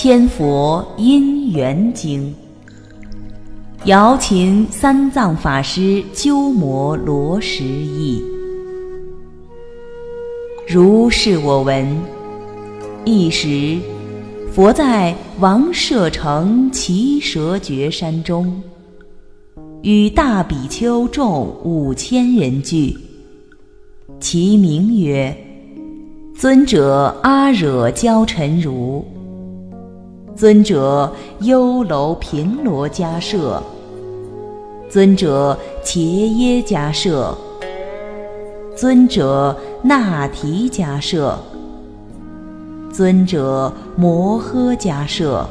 千佛因缘经，瑶琴三藏法师鸠摩罗什译。如是我闻：一时，佛在王舍城奇舍绝山中，与大比丘众五千人聚，其名曰尊者阿惹迦陈如。尊者优楼频罗迦舍，尊者伽耶迦舍，尊者那提迦舍，尊者摩诃迦舍，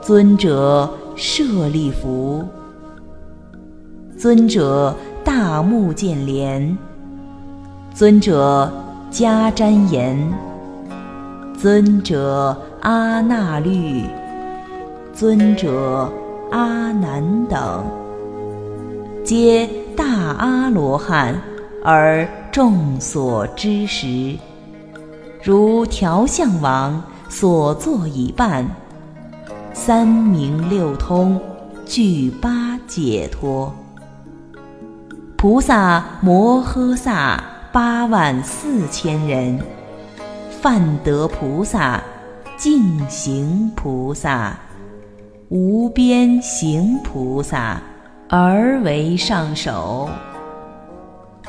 尊者舍利弗，尊者大目犍连，尊者迦旃延，尊者。阿那律、尊者、阿难等，皆大阿罗汉，而众所知识，如调相王所作已办，三明六通，具八解脱。菩萨摩诃萨八万四千人，梵德菩萨。净行菩萨、无边行菩萨而为上首。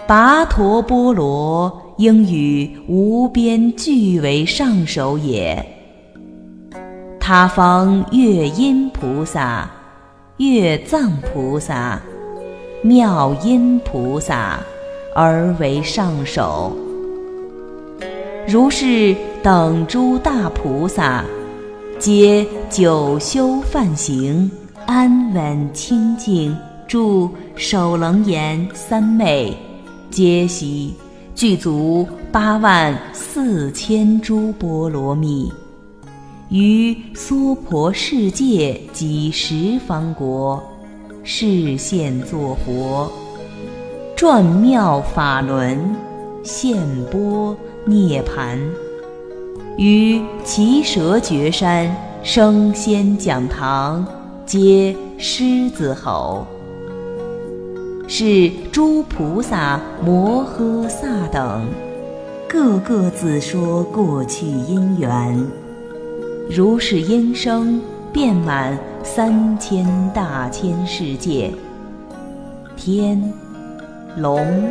跋陀波罗应与无边俱为上首也。他方月音菩萨、月藏菩萨、妙音菩萨而为上首。如是等诸大菩萨，皆久修梵行，安稳清净，住首楞严三昧，皆悉具足八万四千诸波罗蜜，于娑婆世界及十方国，示现作佛，转妙法轮，现波。涅盘，于奇舍绝山升仙讲堂，皆狮子吼。是诸菩萨摩诃萨等，个个自说过去因缘，如是音声遍满三千大千世界，天龙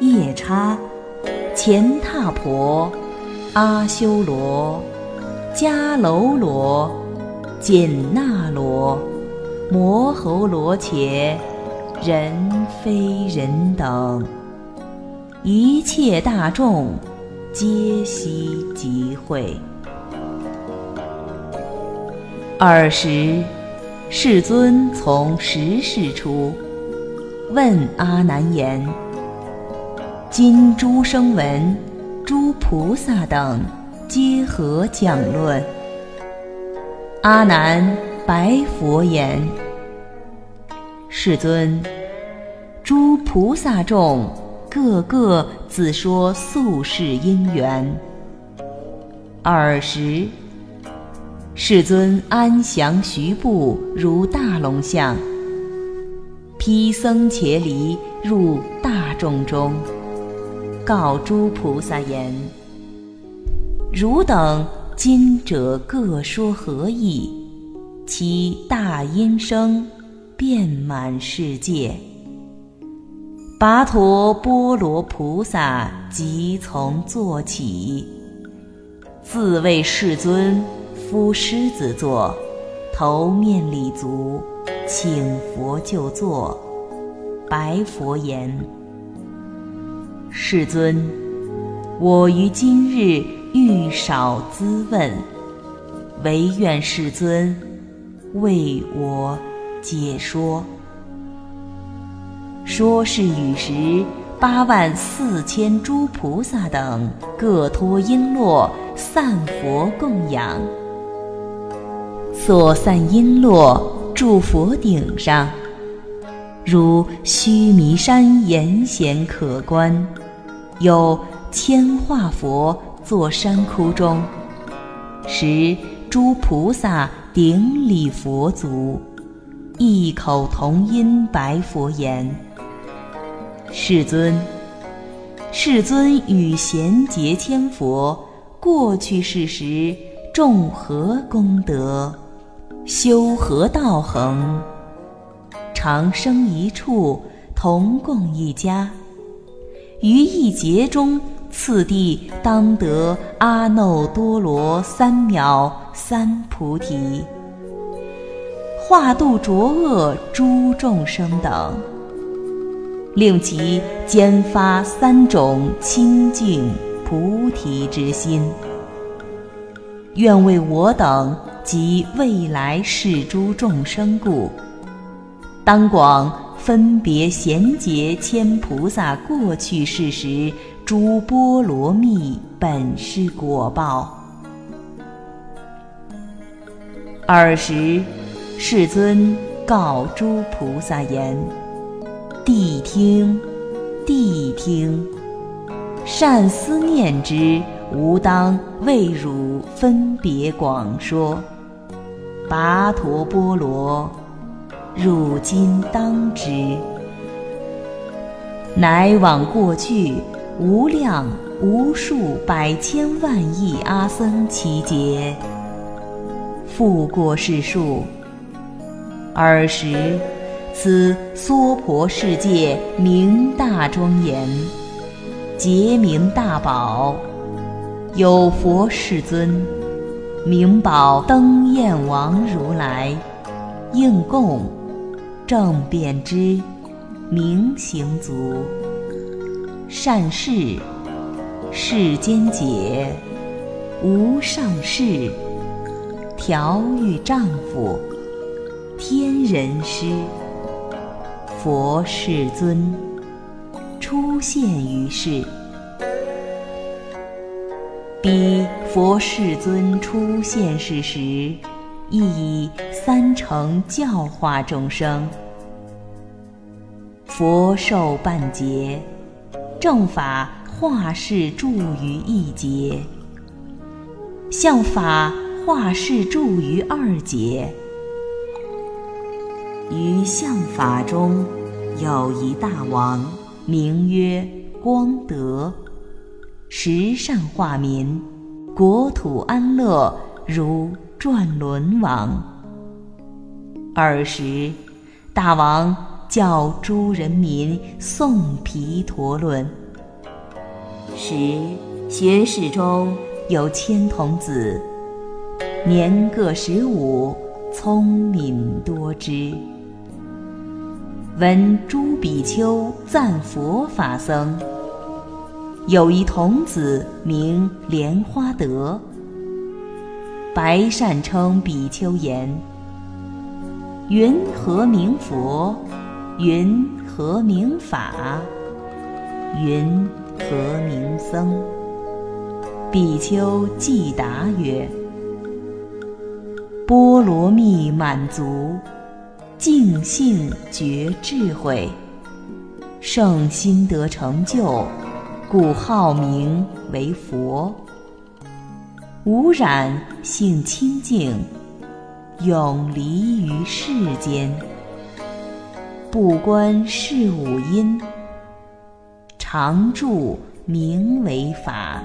夜叉。乾闼婆、阿修罗、迦楼罗、紧那罗、摩喉罗伽、人非人等，一切大众皆悉集会。尔时，世尊从十世出，问阿难言。今诸声闻、诸菩萨等，皆何讲论？阿难白佛言：“世尊，诸菩萨众，个个自说宿世因缘。尔时，世尊安详徐步，如大龙象，披僧伽梨入大众中。”告诸菩萨言：“汝等今者各说何意？其大音声遍满世界。跋陀波罗菩萨即从坐起，自谓世尊夫狮子座，头面礼足，请佛就坐，白佛言。”世尊，我于今日欲少咨问，唯愿世尊为我解说。说是语时，八万四千诸菩萨等各托璎珞散佛供养，所散璎珞住佛顶上。如须弥山岩显可观，有千化佛坐山窟中，时诸菩萨顶礼佛足，异口同音白佛言：“世尊，世尊与贤劫千佛过去世时种何功德，修何道行？常生一处，同共一家，于一劫中。”次第当得阿耨多罗三藐三菩提，化度浊恶诸众生等，令其兼发三种清净菩提之心，愿为我等及未来世诸众生故，当广分别贤劫千菩萨过去世时。诸波罗蜜本是果报。尔时，世尊告诸菩萨言：“谛听，谛听！善思念之，吾当为汝分别广说。跋陀波罗，汝今当知，乃往过去。”无量无数百千万亿阿僧祇劫，复过世数。尔时，此娑婆世界名大庄严，劫名大宝，有佛世尊，名宝灯焰王如来，应供正遍知，明行足。善事，世间解，无上士，调御丈夫，天人师，佛世尊，出现于世。彼佛世尊出现世时，亦以三乘教化众生。佛受半劫。正法化世住于一劫，相法化世住于二劫。于相法中有一大王，名曰光德，十善化民，国土安乐如转轮王。尔时，大王。教诸人民诵毗陀论。时学士中有千童子，年各十五，聪敏多知。闻诸比丘赞佛法僧，有一童子名莲花德，白善称比丘言：“云何名佛？”云何名法？云何名僧？比丘即答曰：波罗蜜满足，净性觉智慧，圣心得成就，故号名为佛。无染性清净，永离于世间。不观是五因，常住名为法。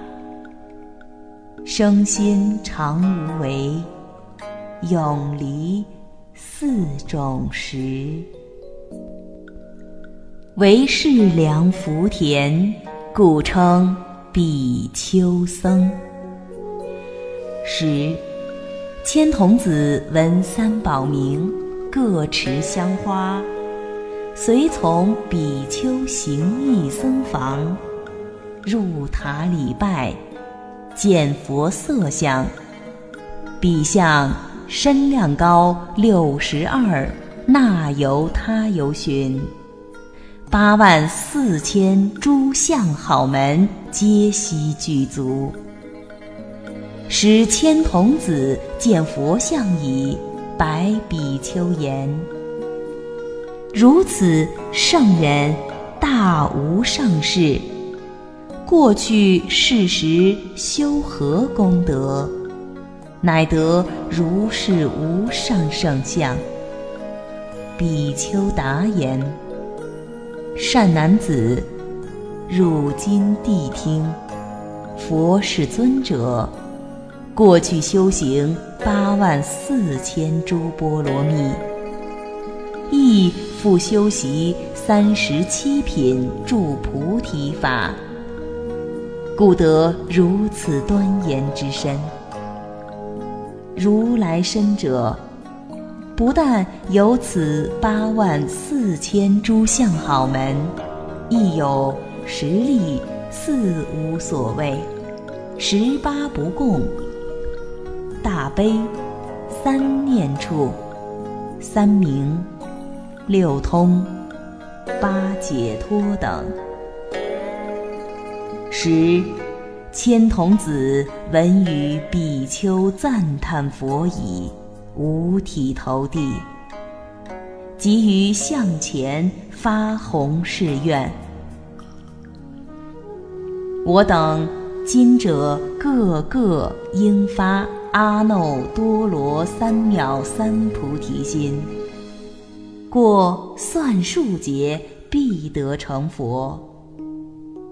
生心常无为，永离四种时。为是良福田，故称比丘僧。十千童子闻三宝名，各持香花。随从比丘行义僧房，入塔礼拜，见佛色相，比相身量高六十二，那由他由寻，八万四千诸相好门皆悉具足。使千童子见佛像已，白比丘言。如此圣人，大无上士，过去世时修何功德，乃得如是无上圣相。比丘答言：“善男子，汝今谛听，佛是尊者。过去修行八万四千诸波罗蜜，亦复修习三十七品助菩提法，故得如此端严之身。如来身者。”不但有此八万四千诸相好门，亦有十力、四无所谓、十八不共、大悲、三念处、三明、六通、八解脱等。十，千童子闻于比丘赞叹佛已。五体投地，即于向前发弘誓愿：我等今者个个应发阿耨多罗三藐三菩提心，过算数劫必得成佛。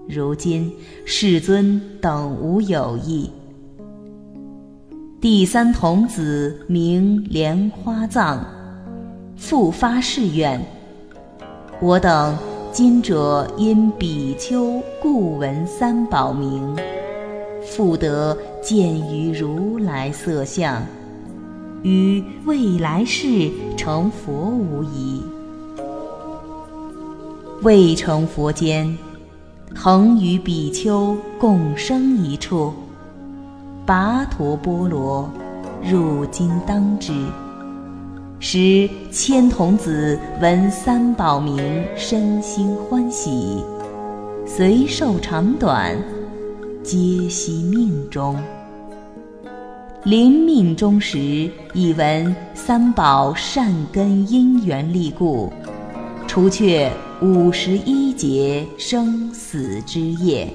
如今世尊等无有异。第三童子名莲花藏，复发誓愿：我等今者因比丘故闻三宝名，复得见于如来色相，于未来世成佛无疑。未成佛间，恒与比丘共生一处。跋陀波罗入今当知，时千童子闻三宝名，身心欢喜，随寿长短，皆悉命中。临命终时，已闻三宝善根因缘力故，除却五十一劫生死之业。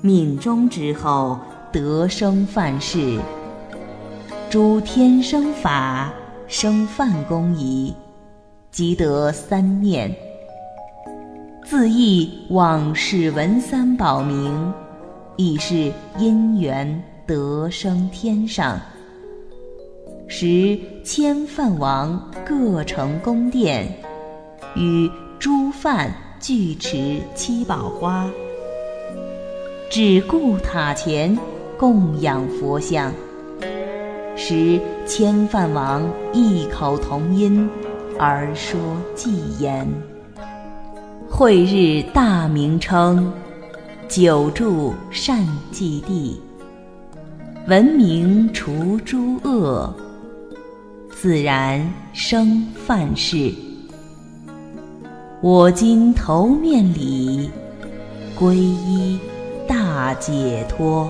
命终之后。得生犯世，诸天生法生犯公仪，即得三念。自忆往事闻三宝名，已是因缘得生天上。时千梵王各成宫殿，与诸梵俱持七宝花，至故塔前。供养佛像，时千梵王异口同音而说偈言：“会日大名称，久住善寂地，闻名除诸恶，自然生梵世。我今头面礼，皈依大解脱。”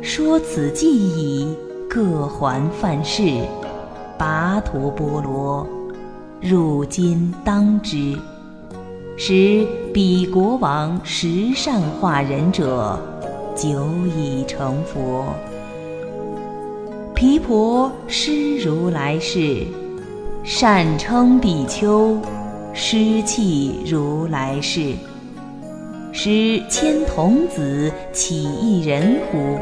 说此偈已，各还梵世，跋陀波罗，入今当知。时彼国王十善化人者，久已成佛。毗婆施如来世，善称比丘，施弃如来世。时千童子起一人乎？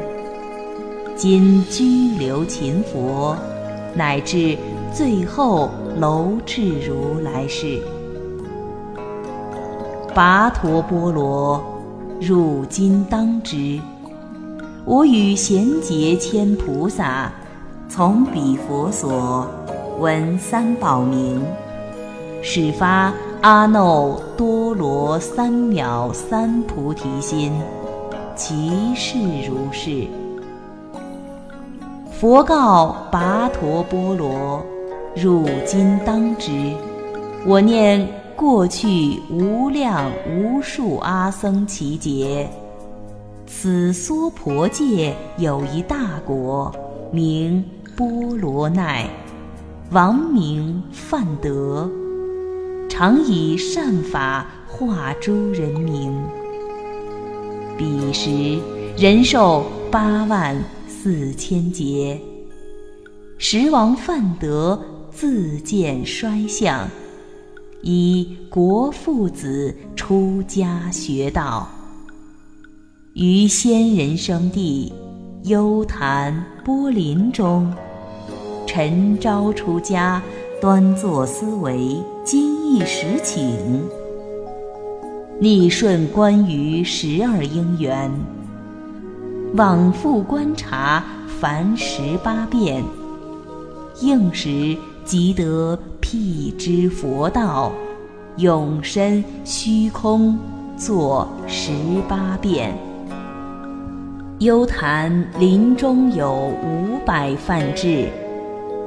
今居留勤佛，乃至最后楼至如来世。跋陀波罗，汝今当知，我与贤劫千菩萨，从彼佛所闻三宝名，始发阿耨多罗三藐三菩提心，其事如是。佛告跋陀波罗：“汝今当知，我念过去无量无数阿僧祇劫，此娑婆界有一大国，名波罗奈，王名范德，常以善法化诸人民。彼时人寿。”八万四千劫。十王范德自见衰相，以国父子出家学道。于先人生地幽潭波林中，陈昭出家，端坐思维，精益时请。逆顺观于十二因缘，往复观察凡十八变，应时即得辟支佛道，永身虚空作十八变。幽檀林中有五百梵志，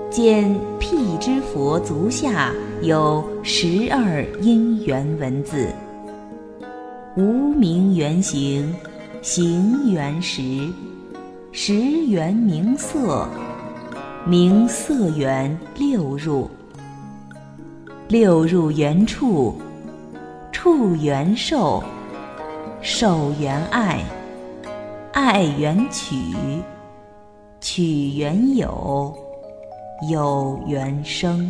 见辟支佛足下有十二因缘文字。无名缘行，行缘识，识缘名色，名色缘六入，六入缘处，处缘受，受缘爱。爱缘取，取缘有，有缘生，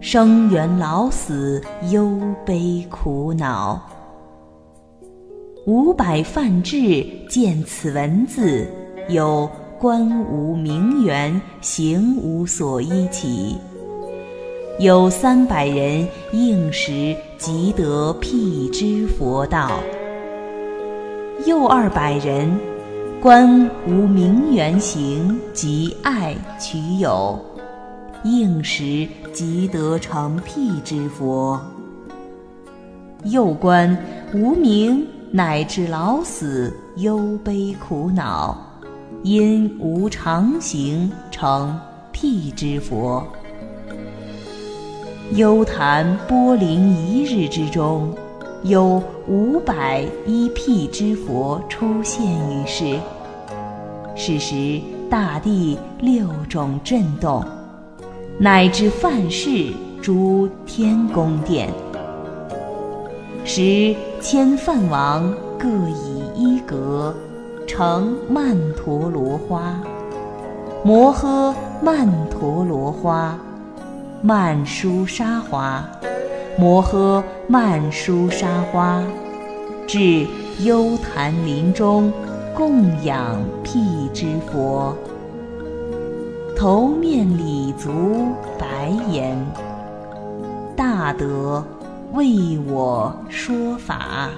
生缘老死，忧悲苦恼。五百梵志见此文字，有观无名缘，行无所依起。有三百人应时即得辟支佛道。又二百人，观无名缘行及爱取有，应时即得成辟之佛。又观无名乃至老死忧悲苦恼，因无常行成辟之佛。幽檀波林一日之中。有五百一辟之佛出现于世，是时大地六种震动，乃至梵世诸天宫殿，时千梵王各以一格，成曼陀罗花，摩诃曼陀罗花，曼殊沙华。摩诃曼殊沙花，至幽檀林中供养辟支佛，头面礼足白言：“大德为我说法，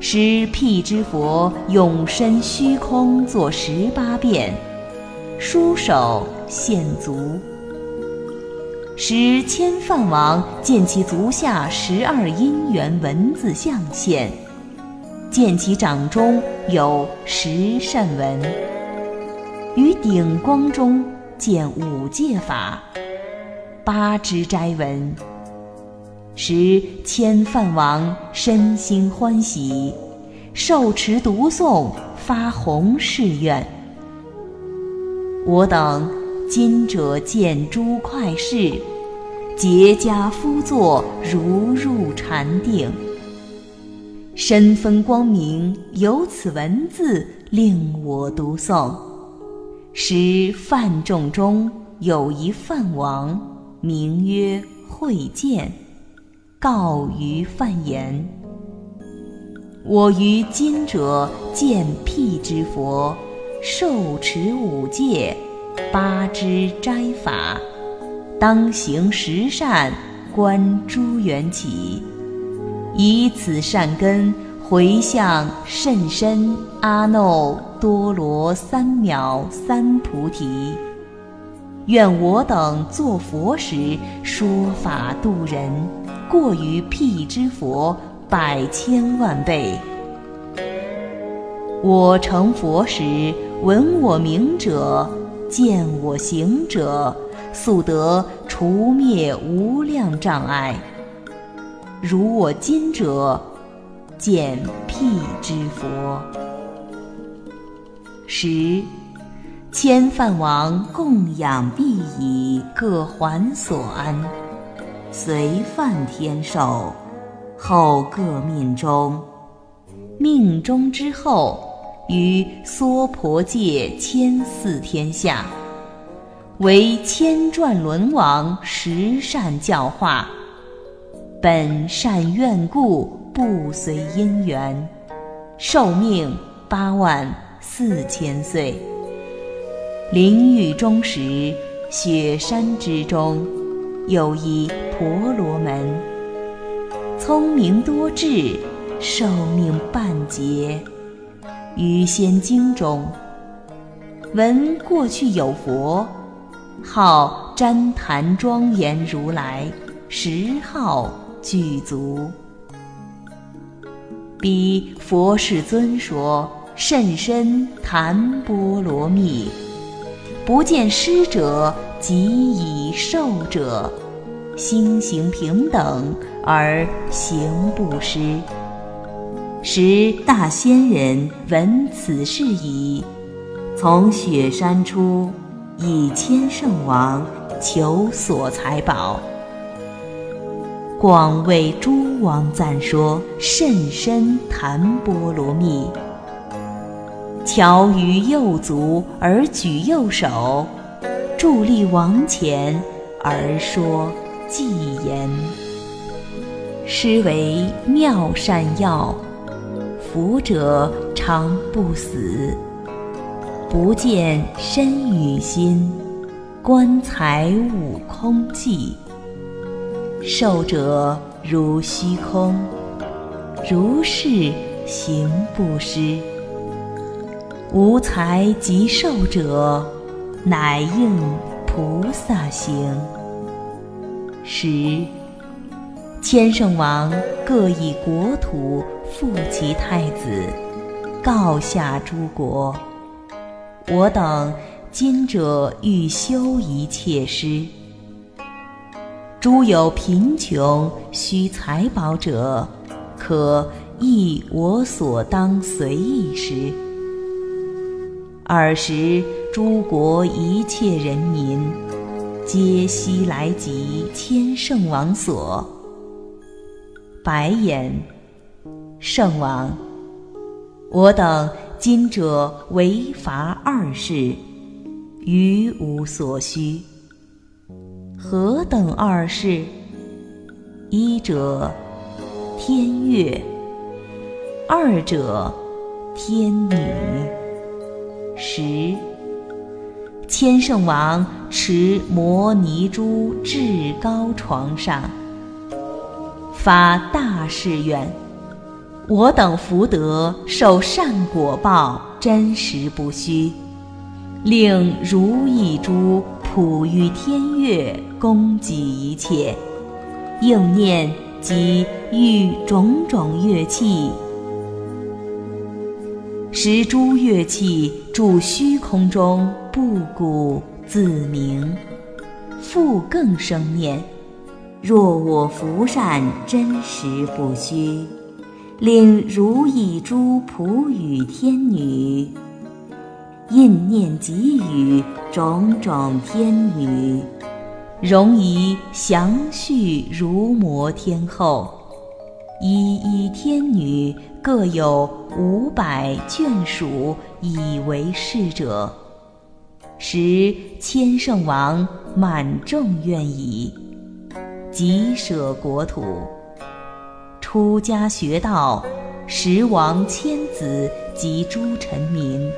使辟支佛永身虚空，作十八变，书手现足。”使千梵王见其足下十二因缘文字象现，见其掌中有十善文，于顶光中见五戒法，八支斋文，使千范王身心欢喜，受持读诵，发弘誓愿。我等。今者见诸快事，结跏趺坐，如入禅定。身分光明，由此文字令我读诵。时梵众中有一范王，名曰慧见，告于梵言：“我于今者见辟支佛，受持五戒。”八支斋法，当行十善，观诸缘起，以此善根回向甚深阿耨多罗三藐三菩提。愿我等作佛时说法度人，过于辟之佛百千万倍。我成佛时，闻我名者。见我行者，速得除灭无量障碍。如我今者，见辟之佛。十千饭王供养毕已，各还所安，随饭天寿，后各命终。命终之后，于娑婆界千祀天下，为千转轮王十善教化，本善愿故，不随因缘，寿命八万四千岁。灵狱中时，雪山之中有一婆罗门，聪明多智，寿命半劫。于仙经中闻过去有佛，号旃檀庄严如来，十号具足。彼佛世尊说：甚深檀波罗蜜，不见施者，即以受者，心行平等而行布施。时大仙人闻此事已，从雪山出，以千圣王求索财宝。广为诸王赞说甚深檀波罗蜜。乔于右足而举右手，伫立王前而说偈言：施为妙善药。福者常不死，不见身与心，观财物空寂。寿者如虚空，如是行布施。无财及寿者，乃应菩萨行。十千圣王各以国土。复其太子，告下诸国：我等今者欲修一切师。诸有贫穷需财宝者，可依我所当随意施。尔时诸国一切人民，皆悉来集千圣王所，白言。圣王，我等今者为伐二世，余无所需。何等二世？一者天月，二者天女。十千圣王持摩尼珠至高床上，发大誓愿。我等福德受善果报，真实不虚，令如意珠普于天月，供给一切，应念及遇种种乐器，使诸乐器住虚空中，不鼓自鸣，复更生念：若我福善真实不虚。令如意珠普与天女，印念给予种种天女，容仪详序如摩天后，一一天女各有五百眷属，以为侍者，时千圣王满众愿矣，即舍国土。出家学道，十王千子及诸臣民，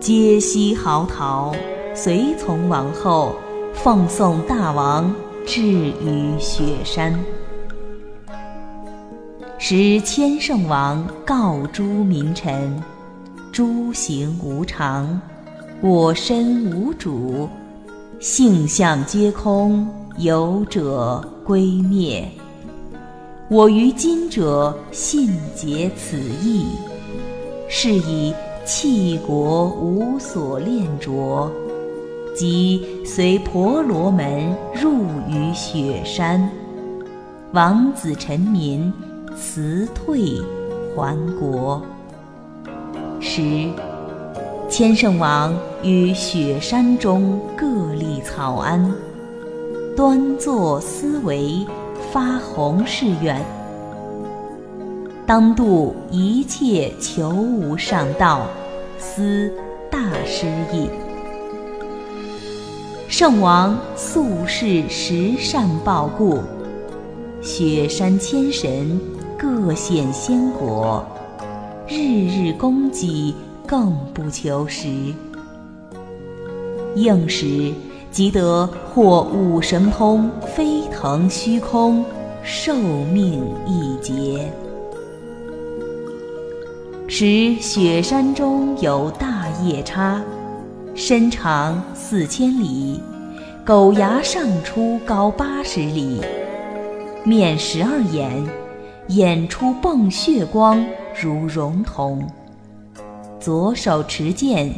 皆悉嚎啕，随从王后，奉送大王至于雪山。时千圣王告诸民臣：诸行无常，我身无主，性相皆空，有者归灭。我于今者信解此意，是以弃国无所恋着，即随婆罗门入于雪山，王子臣民辞退还国。十千圣王于雪山中各立草庵，端坐思维。发弘誓愿，当度一切求无上道，思大师意。圣王素世十善报故，雪山千神各显仙果，日日供给更不求时。应时即得获五神通，飞腾虚空，寿命一劫。时雪山中有大夜叉。身长四千里，狗牙上出高八十里，面十二眼，眼出迸血光如熔铜。左手持剑，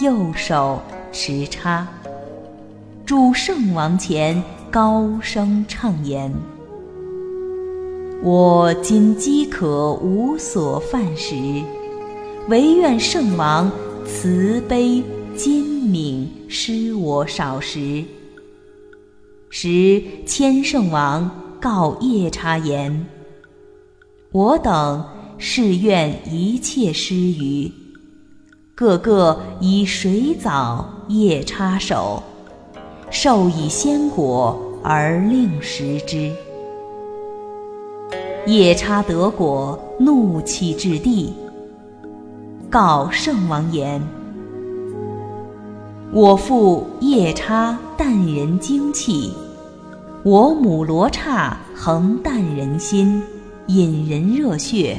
右手持叉，主圣王前高声唱言：“我今饥渴无所饭食，唯愿圣王慈悲。”今敏施我少食，时千圣王告夜叉言：“我等誓愿一切施于，个个以水藻夜叉手，授以仙果而令食之。”夜叉得果，怒气至地，告圣王言。我父夜叉淡人精气，我母罗刹恒淡人心，引人热血。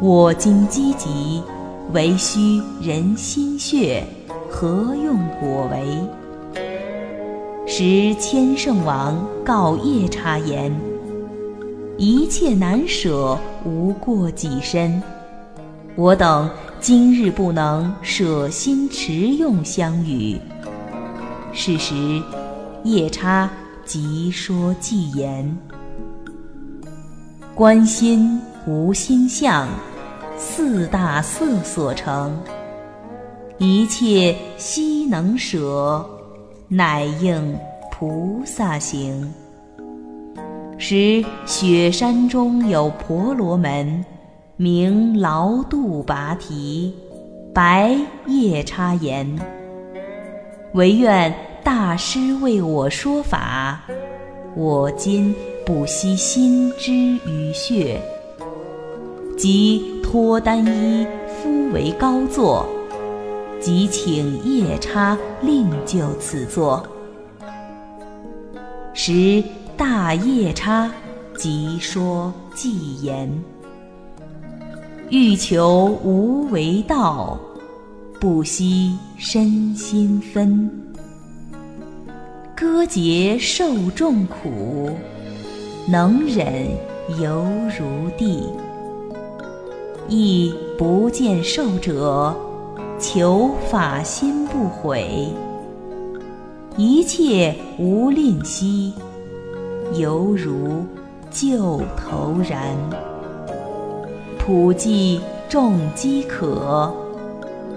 我今积极，为虚人心血，何用果为？时千圣王告夜叉言：一切难舍，无过己身。我等。今日不能舍心持用相与。是时，夜叉即说偈言：“观心无心相，四大色所成。一切悉能舍，乃应菩萨行。”时雪山中有婆罗门。名劳度拔提，白夜叉言：“唯愿大师为我说法，我今不惜心之与血，即脱单衣，敷为高座，即请夜叉另就此座。”时大夜叉即说偈言。欲求无为道，不惜身心分。割节受众苦，能忍犹如地。亦不见受者，求法心不悔。一切无吝惜，犹如旧头然。普济众饥渴，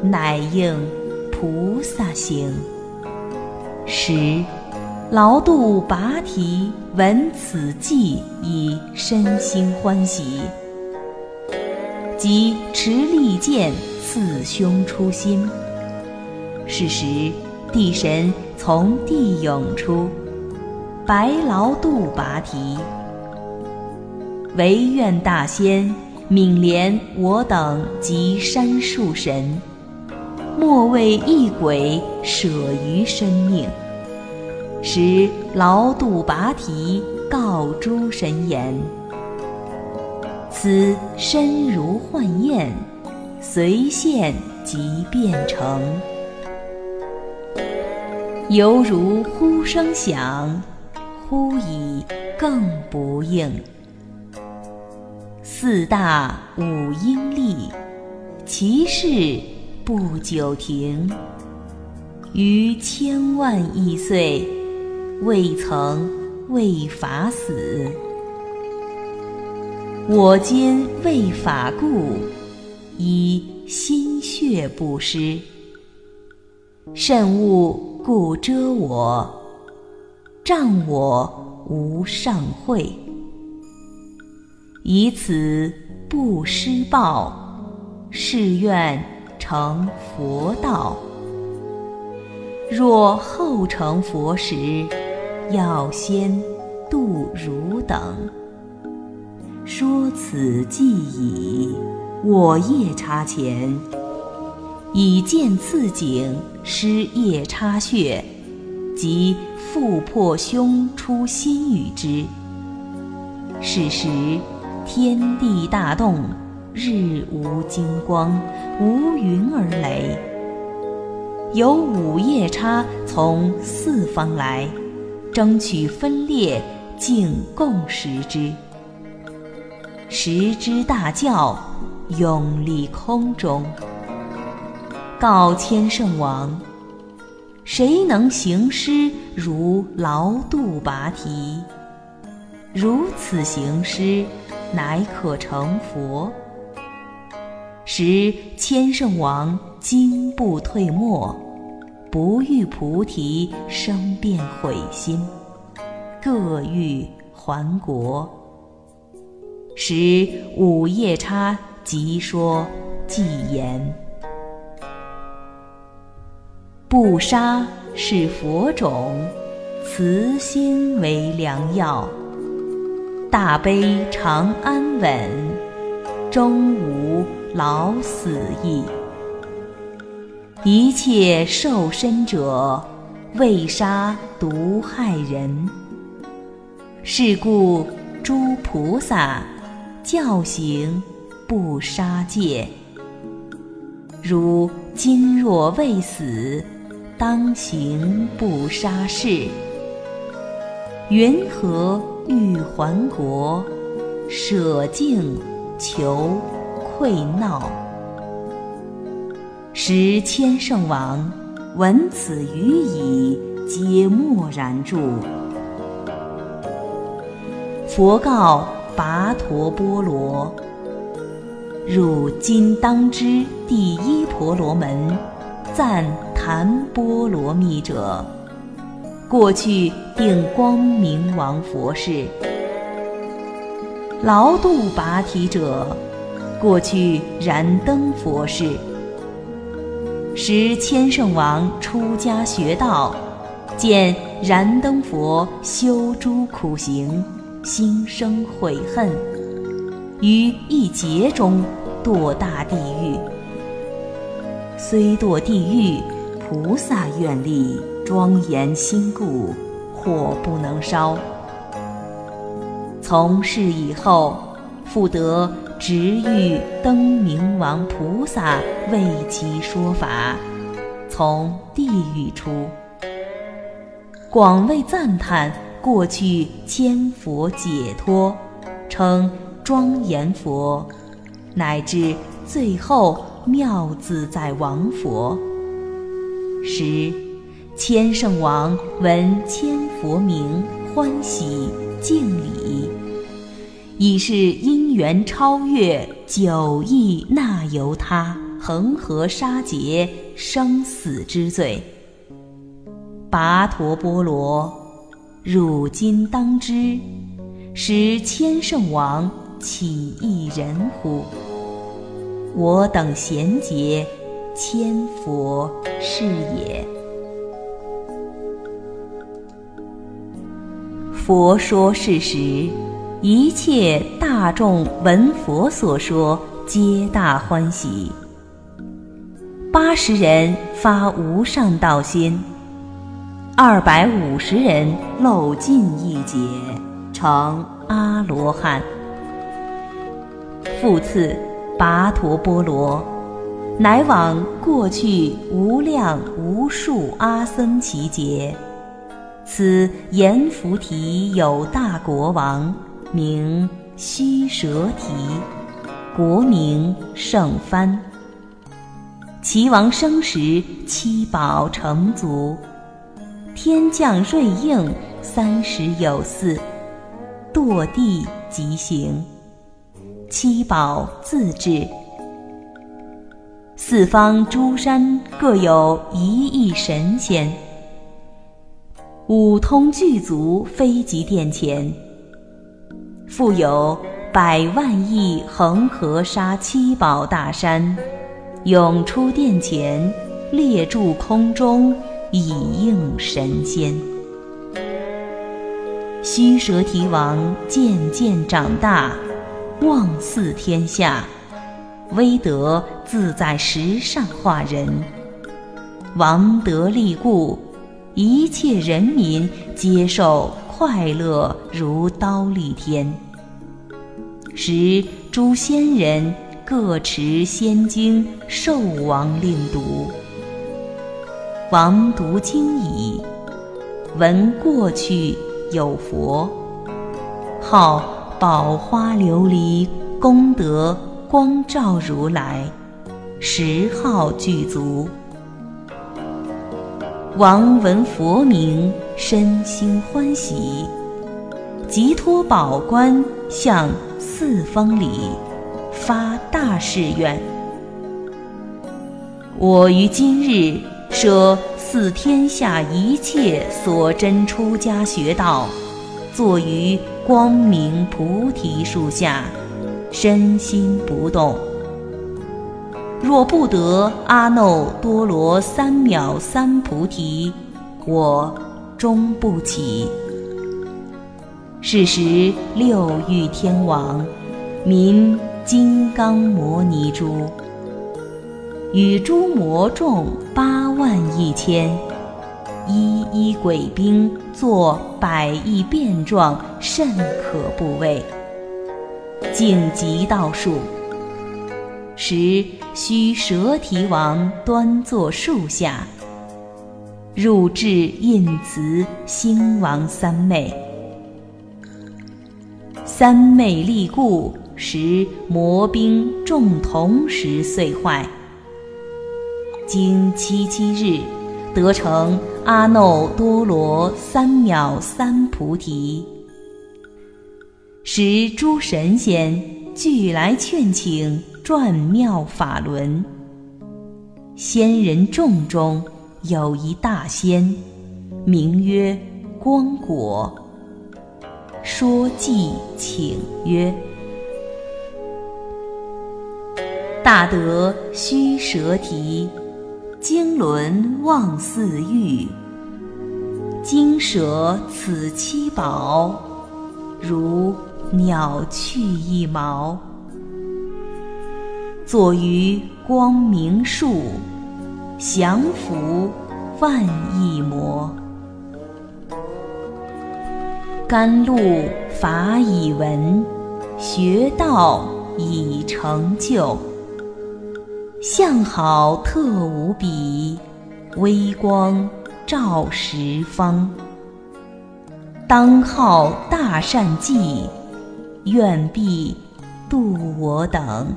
乃应菩萨行。十劳度拔提闻此偈，以身心欢喜，即持利剑刺胸出心。是时，地神从地涌出，白劳度拔提，唯愿大仙。悯怜我等及山树神，莫为一鬼舍于生命。时劳度拔提告诸神言：“此身如幻焰，随现即变成，犹如呼声响，呼已更不应。”四大五阴力，其事不久停。于千万亿岁，未曾为法死。我今为法故，以心血布施。慎勿故遮我，障我无上慧。以此不施报，誓愿成佛道。若后成佛时，要先度汝等。说此即已，我夜叉前，以剑刺颈，失夜叉穴，即复破胸出心语之。是时天地大动，日无金光，无云而雷。有五夜叉从四方来，争取分裂，竟共食之。食之大叫，永立空中。告千圣王：谁能行施如劳度拔提？如此行施，乃可成佛。时千圣王惊不退没，不遇菩提，生变悔心，各欲还国。时五夜叉即说偈言：不杀是佛种，慈心为良药。大悲常安稳，终无老死意。一切受身者，为杀毒害人。是故诸菩萨。教行不杀戒，如今若未死，当行不杀事。云何欲还国？舍境求愧闹。时千圣王闻此语已，皆默然住。佛告。跋陀波罗，汝今当知第一婆罗门，赞檀波罗蜜者，过去定光明王佛事；劳度拔提者，过去燃灯佛事。时千圣王出家学道，见燃灯佛修诸苦行。心生悔恨，于一劫中堕大地狱。虽堕地狱，菩萨愿力庄严心故，火不能烧。从事以后，复得值遇灯明王菩萨为其说法，从地狱出，广为赞叹。过去千佛解脱，称庄严佛，乃至最后妙自在王佛。十千圣王闻千佛名，欢喜敬礼，已是因缘超越九亿那由他恒河沙劫生死之罪。跋陀波罗。汝今当知，使千圣王岂一人乎？我等贤劫，千佛是也。佛说事实，一切大众闻佛所说，皆大欢喜。八十人发无上道心。二百五十人漏尽一劫，成阿罗汉。复次，跋陀波罗，乃往过去无量无数阿僧祇劫。此阎浮提有大国王，名须蛇提，国名胜翻。齐王生时，七宝成足。天降瑞应三十有四，堕地即行，七宝自至。四方诸山各有一亿神仙，五通具足，飞及殿前。复有百万亿恒河沙七宝大山，涌出殿前，列柱空中，以应神仙。须蛇提王渐渐长大，望似天下，威德自在时尚化人。王德立故，一切人民接受快乐如刀立天。时诸仙人各持仙经，受王令读。王读经已，闻过去有佛，号宝花琉璃功德光照如来，十号具足。王闻佛名，身心欢喜，即托宝冠向。四方里发大誓愿：我于今日舍四天下一切所真出家学道，坐于光明菩提树下，身心不动。若不得阿耨多罗三藐三菩提，我终不起。是时，六欲天王，名金刚摩尼珠，与诸魔众八万亿千，一一鬼兵，作百亿变状，甚可怖畏。径极道树，时须蛇提王端坐树下，入至印慈兴王三昧。三昧力故，时魔兵众同时遂坏。经七七日，得成阿耨多罗三藐三菩提。时诸神仙俱来劝请转妙法轮。仙人众中有一大仙，名曰光果。说偈请曰：“大德须舍提，经纶望四欲。今舍此七宝，如鸟去一毛。坐于光明树，降伏万亿魔。”甘露法已闻，学道已成就。相好特无比，微光照十方。当号大善济，愿必度我等。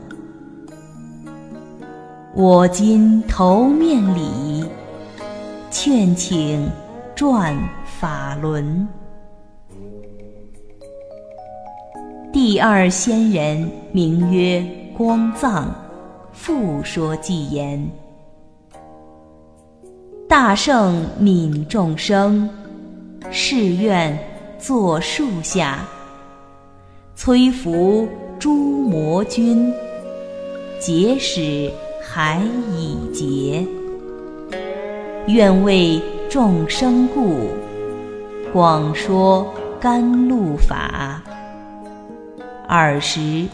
我今头面礼，劝请转法轮。第二仙人名曰光藏，复说偈言：大圣悯众生，誓愿坐树下，摧伏诸魔君，劫使海已劫。愿为众生故，广说甘露法。尔时，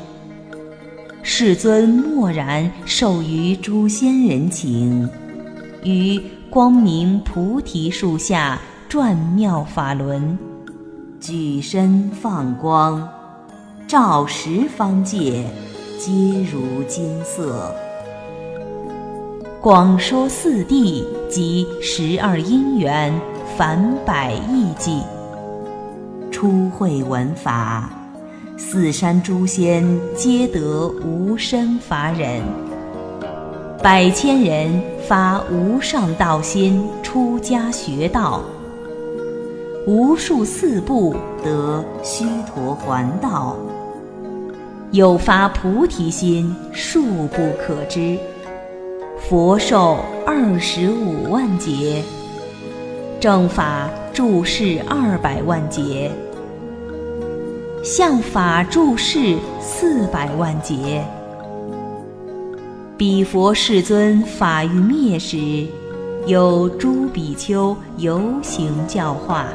世尊默然受于诸仙人请，于光明菩提树下转妙法轮，举身放光，照十方界，皆如金色。广说四谛及十二因缘，凡百亿计，初会闻法。四山诸仙皆得无身法忍，百千人发无上道心出家学道，无数四部得须陀还道，有发菩提心数不可知。佛寿二十五万劫，正法住世二百万劫。向法住世四百万劫。彼佛世尊法欲灭时，有诸比丘游行教化。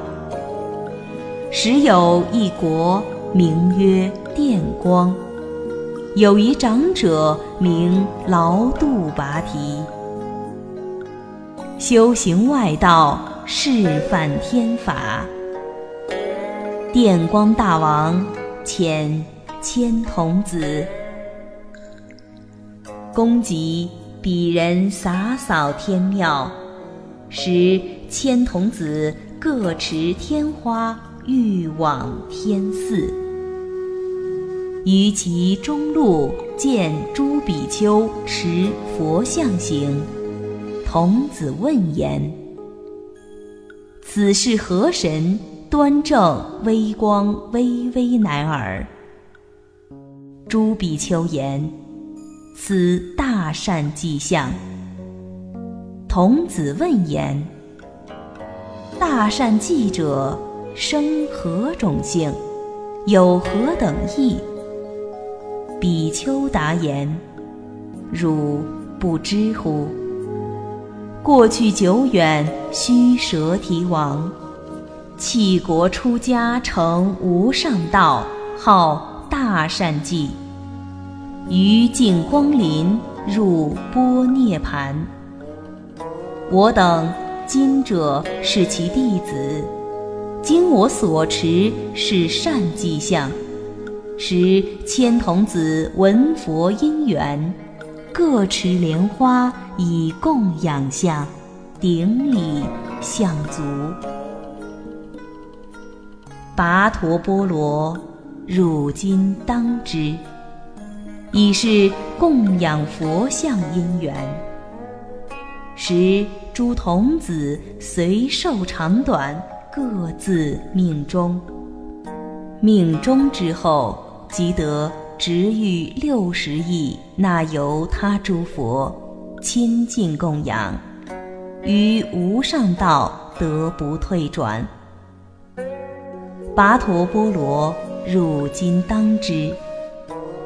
时有一国，名曰电光，有一长者名劳度跋提，修行外道，示范天法。电光大王遣千童子。恭及彼人洒扫天庙，使千童子各持天花，欲往天寺。于其中路见诸比丘持佛像行，童子问言：“此是何神？端正微光，巍巍乃尔。”诸比丘言。此大善迹象。童子问言：“大善迹者，生何种性？有何等意？”比丘答言：“汝不知乎？过去久远，须舍提王弃国出家，成无上道，号大善迹。”于净光临，入波涅盘。我等今者是其弟子，今我所持是善迹象，时千童子闻佛因缘，各持莲花以供养相，顶礼相足。跋陀波罗，汝今当知。已是供养佛像因缘，时诸童子随寿长短，各自命终。命终之后，即得值遇六十亿那由他诸佛亲近供养，于无上道得不退转。跋陀波罗，汝今当知。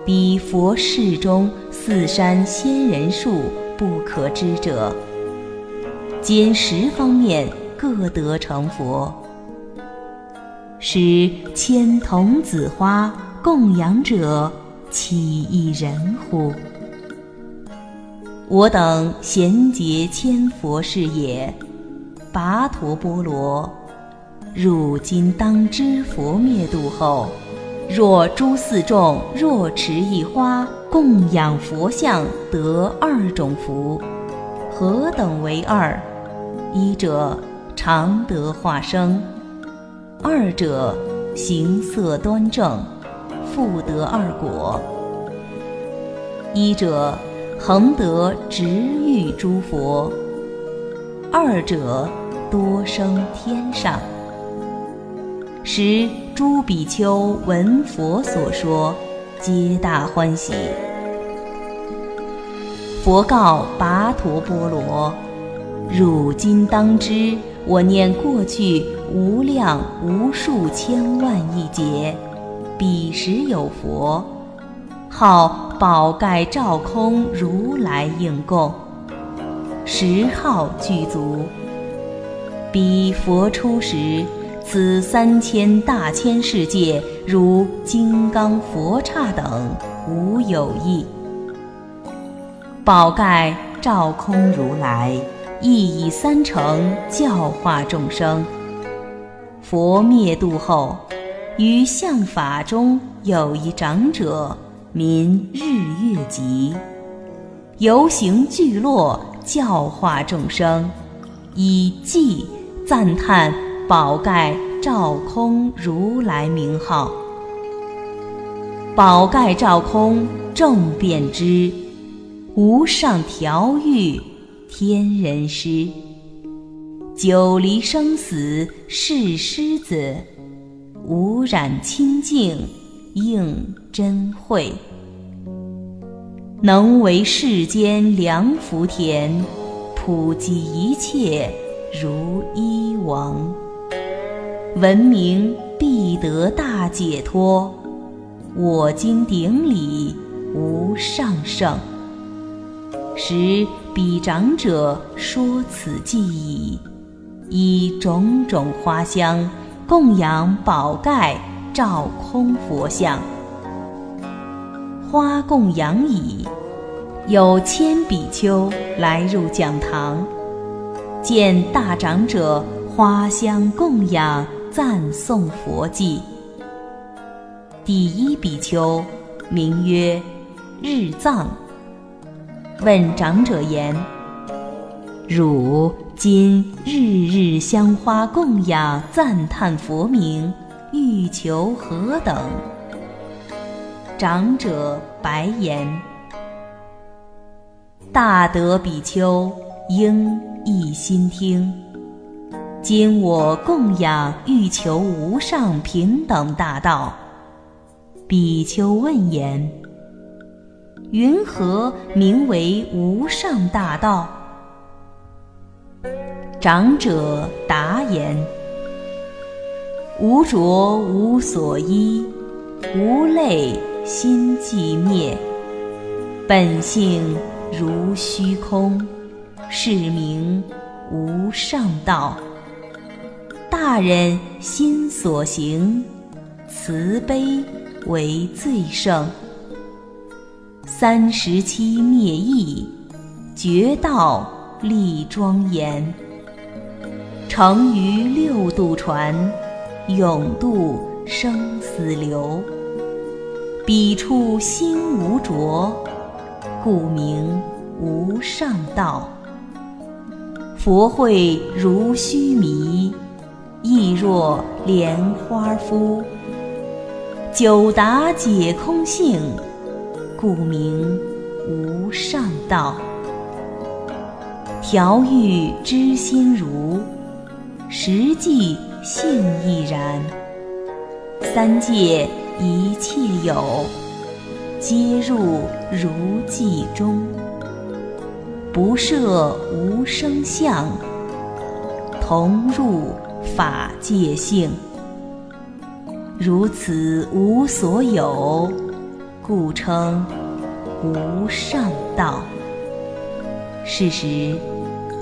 彼佛世中四山仙人数不可知者，今十方面各得成佛，使千童子花供养者，岂一人乎？我等贤劫千佛是也，跋陀波罗，汝今当知佛灭度后。若诸四众若持一花供养佛像，得二种福。何等为二？一者常得化生；二者形色端正，复得二果。一者恒得直遇诸佛；二者多生天上。时诸比丘闻佛所说，皆大欢喜。佛告跋陀波罗：“汝今当知，我念过去无量无数千万亿劫，彼时有佛，号宝盖照空如来应供，十号具足。彼佛出时。”此三千大千世界，如金刚佛刹等，无有异。宝盖照空如来，亦以三乘教化众生。佛灭度后，于相法中有一长者，名日月吉，游行聚落，教化众生，以偈赞叹。宝盖照空如来名号，宝盖照空众遍知，无上调御天人师，久离生死是狮子，无染清净应真慧，能为世间良福田，普济一切如一王。闻名必得大解脱，我今顶礼无上圣。时彼长者说此偈已，以种种花香供养宝盖，照空佛像。花供养已，有千比丘来入讲堂，见大长者花香供养，赞颂佛偈。第一比丘名曰日藏。问长者言：“汝今日日香花供养赞叹佛名，欲求何等？”长者白言：“大德比丘应一心听。今我供养欲求无上平等大道。”比丘问言。云何名为无上大道？长者答言：无着无所依，无累心寂灭，本性如虚空，是名无上道。大人心所行，慈悲为最胜。三十七灭意，绝道立庄严。乘于六渡船，永渡生死流。彼处心无着，故名无上道。佛慧如须弥，亦若莲花敷。久达解空性。故名无上道。调御知心如，实际性亦然。三界一切有，皆入如寂中。不设无生相，同入法界性。如此无所有。故称无上道。是时，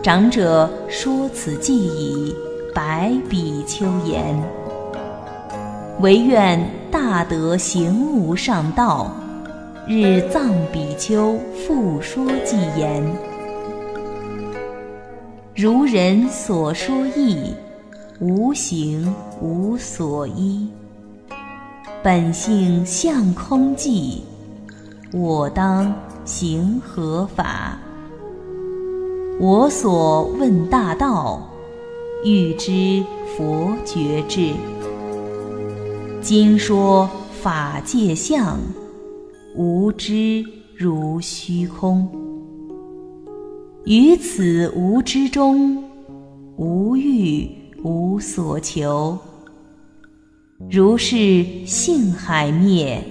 长者说此偈已，白比丘言：“唯愿大德行无上道。”日藏比丘复说偈言：“如人所说义，无形无所依。”本性相空寂，我当行何法？我所问大道，欲知佛觉智。今说法界相，无知如虚空。于此无知中，无欲无所求。如是性海灭，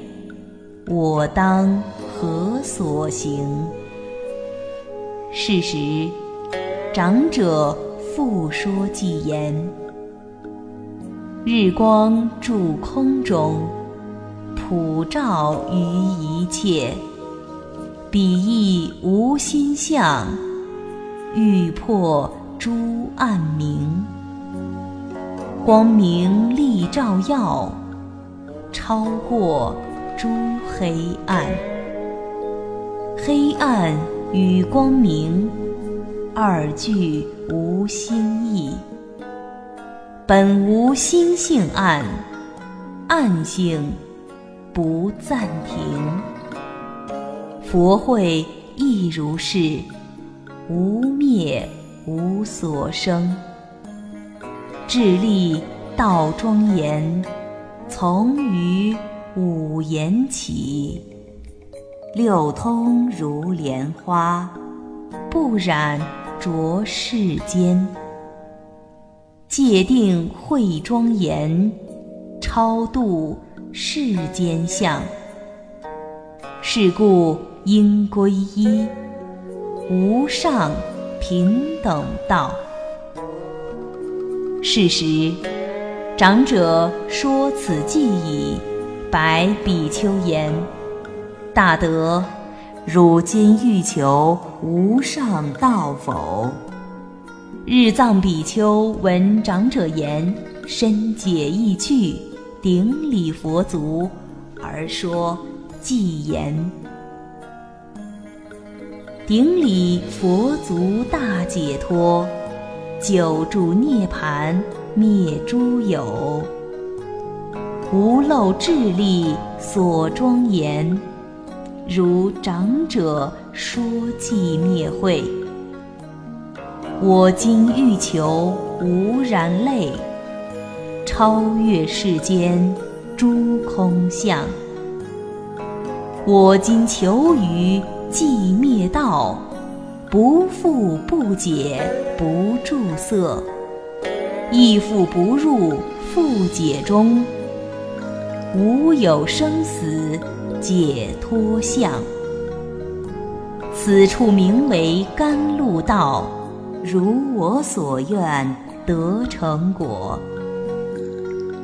我当何所行？是时，长者复说偈言：日光住空中，普照于一切，彼亦无心相，欲破诸暗明。光明力照耀，超过诸黑暗。黑暗与光明，二句无心意。本无心性暗，暗性不暂停。佛慧亦如是，无灭无所生。智力道庄严，从于五言起。六通如莲花，不染着世间。界定慧庄严，超度世间相。是故应归依无上平等道。是时，长者说此记已，白比丘言：“大德，汝今欲求无上道否？”日藏比丘闻长者言，深解意趣，顶礼佛足，而说偈言：“顶礼佛足大解脱，久住涅盘灭诸有，无漏智力所庄严，如长者说寂灭慧。”我今欲求无染类，超越世间诸空相。我今求于寂灭道，不复不解不住色，亦复不入复解中，无有生死解脱相。此处名为甘露道。如我所愿得成果，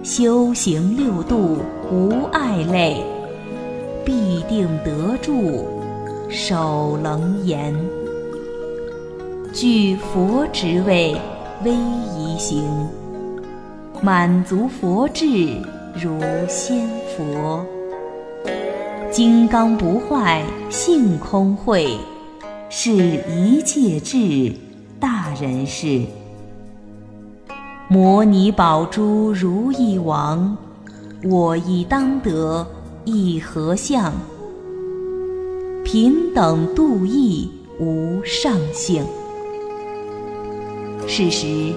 修行六度无碍类，必定得住守楞严。具佛职位威仪行，满足佛智如仙佛。金刚不坏性空慧，是一介智。大人士摩尼宝珠如意王，我亦当得一合相，平等度义无上性。是时，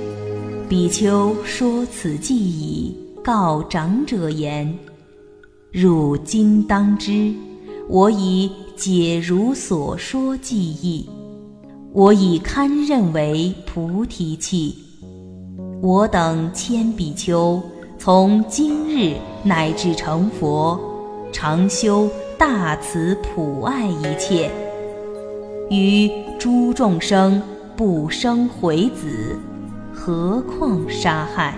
比丘说此偈已，告长者言：“汝今当知，我已解如所说记意。”我已堪认为菩提器，我等千比丘从今日乃至成佛，常修大慈普爱一切，于诸众生不生悔子，何况杀害？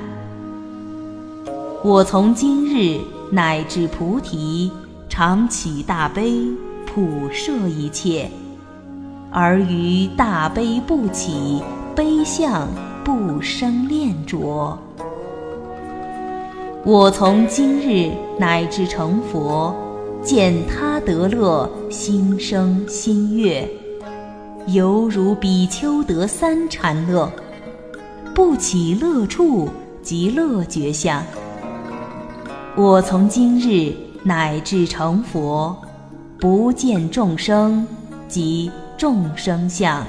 我从今日乃至菩提，常起大悲，普摄一切。而于大悲不起，悲相不生恋着。我从今日乃至成佛，见他得乐，心生心悦，犹如比丘得三禅乐，不起乐处即乐觉相。我从今日乃至成佛，不见众生及。众生相，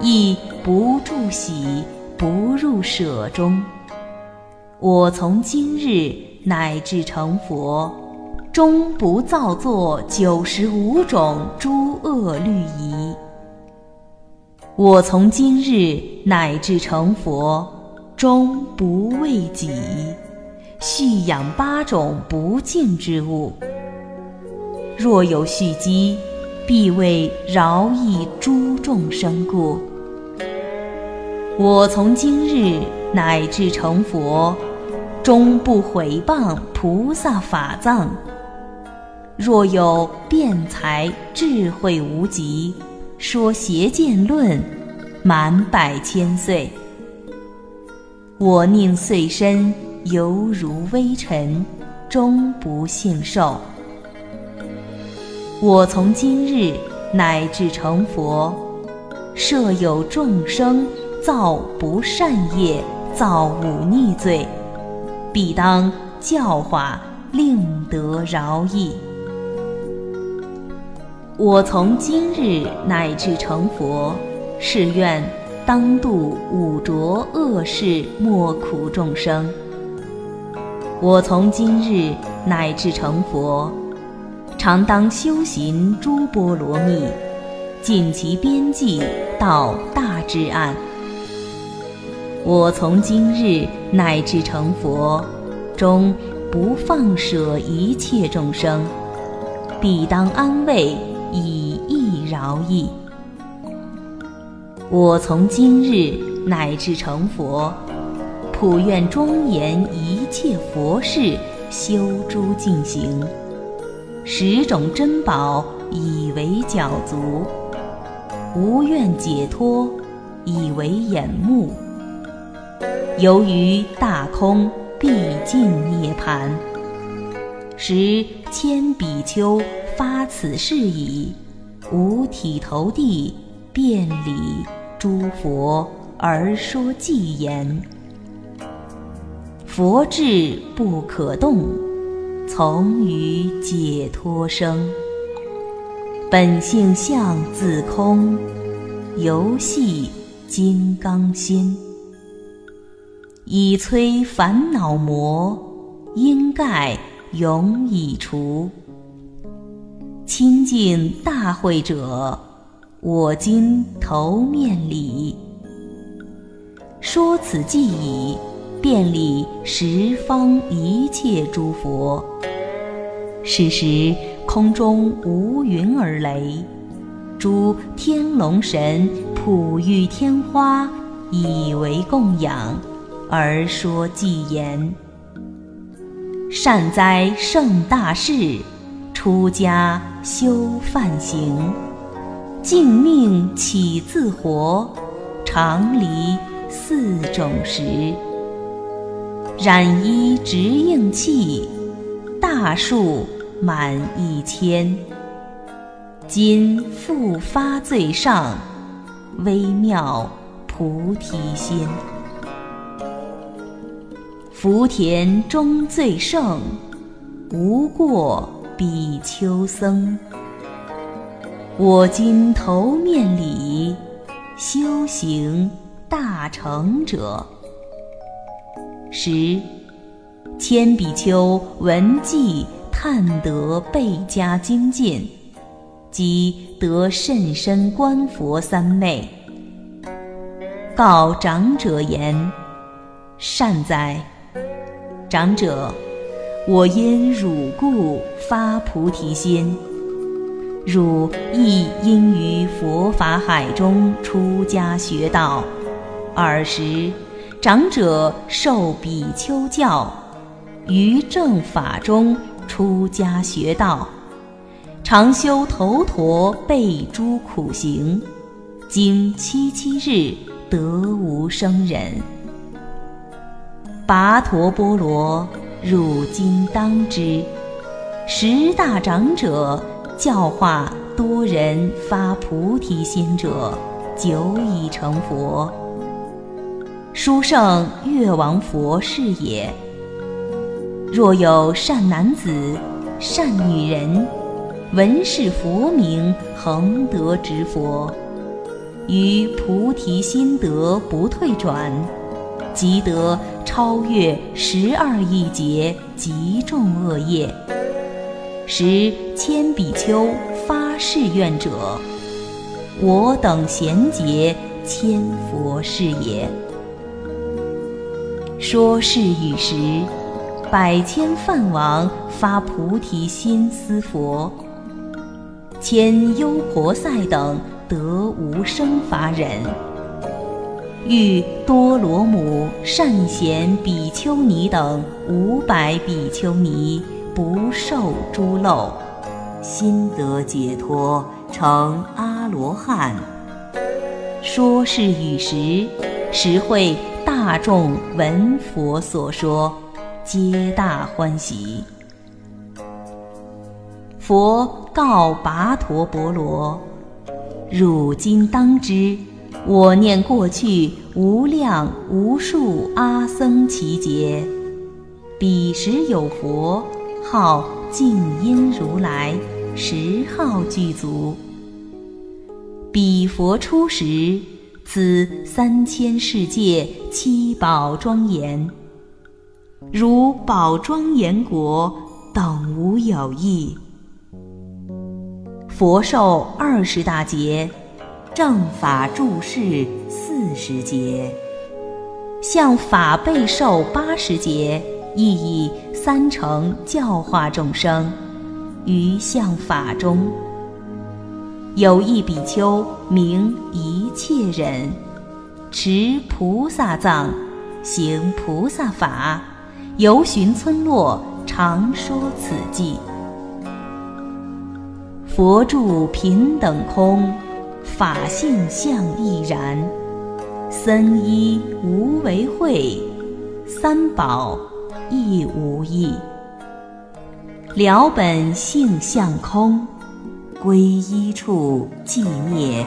亦不住喜，不入舍中。我从今日乃至成佛，终不造作九十五种诸恶律仪。我从今日乃至成佛，终不为己，蓄养八种不净之物。若有蓄积。必为饶益诸众生故。我从今日乃至成佛，终不毁谤菩萨法藏。若有辩才智慧无极，说邪见论，满百千岁，我宁岁身犹如微尘，终不信受。我从今日乃至成佛，设有众生造不善业、造忤逆罪，必当教化，令得饶益。我从今日乃至成佛，誓愿当度五浊恶世莫苦众生。我从今日乃至成佛。常当修行诸波罗蜜，尽其边际到大智岸。我从今日乃至成佛，终不放舍一切众生，必当安慰以益饶益。我从今日乃至成佛，普愿庄严一切佛事，修诸进行。十种珍宝以为脚足，无愿解脱以为眼目。由于大空毕竟涅盘，时千比丘发此誓已，五体投地，遍礼诸佛而说偈言：佛智不可动，从于解脱生。本性相自空，游戏金刚心。以摧烦恼魔，因盖永已除。清净大会者，我今头面礼。说此即已，遍礼十方一切诸佛。是时空中无云而雷，诸天龙神、普玉天花，以为供养。而说偈言：善哉圣大士，出家修梵行，净命起自活，常离四种食，染衣直应气，大数满一千。今复发最上，微妙菩提心。福田中最盛，无过比丘僧。我今头面礼，修行大成者。十千比丘闻偈，叹得倍加精进，即得甚深观佛三昧。告长者言：善哉！长者，我因汝故发菩提心。汝亦因于佛法海中出家学道。尔时，长者受比丘教，于正法中出家学道，常修头陀背诸苦行，经七七日得无生忍。跋陀波罗，汝今当知，十大长者教化多人发菩提心者，久已成佛。书圣越王佛是也。若有善男子、善女人，闻是佛名，恒得值佛，于菩提心得不退转。即得超越十二亿劫极重恶业，十千比丘发誓愿者，我等贤劫千佛是也。说是与时，百千梵王发菩提心思佛，千优婆塞等得无生法忍。欲多罗母、善贤比丘尼等五百比丘尼不受诸漏，心得解脱，成阿罗汉。说是与时，实会大众闻佛所说，皆大欢喜。佛告跋陀婆罗：汝今当知。我念过去无量无数阿僧祇劫，彼时有佛号净音如来，十号具足。彼佛出时，此三千世界七宝庄严，如宝庄严国等无有异。佛寿二十大劫。正法住世四十劫，向法背受八十劫，亦以三乘教化众生。于向法中，有一比丘名一切忍，持菩萨藏，行菩萨法，游巡村落，常说此偈。佛住平等空，法性相亦然。僧衣无为会，三宝亦无异。了本性相空，归依处寂灭。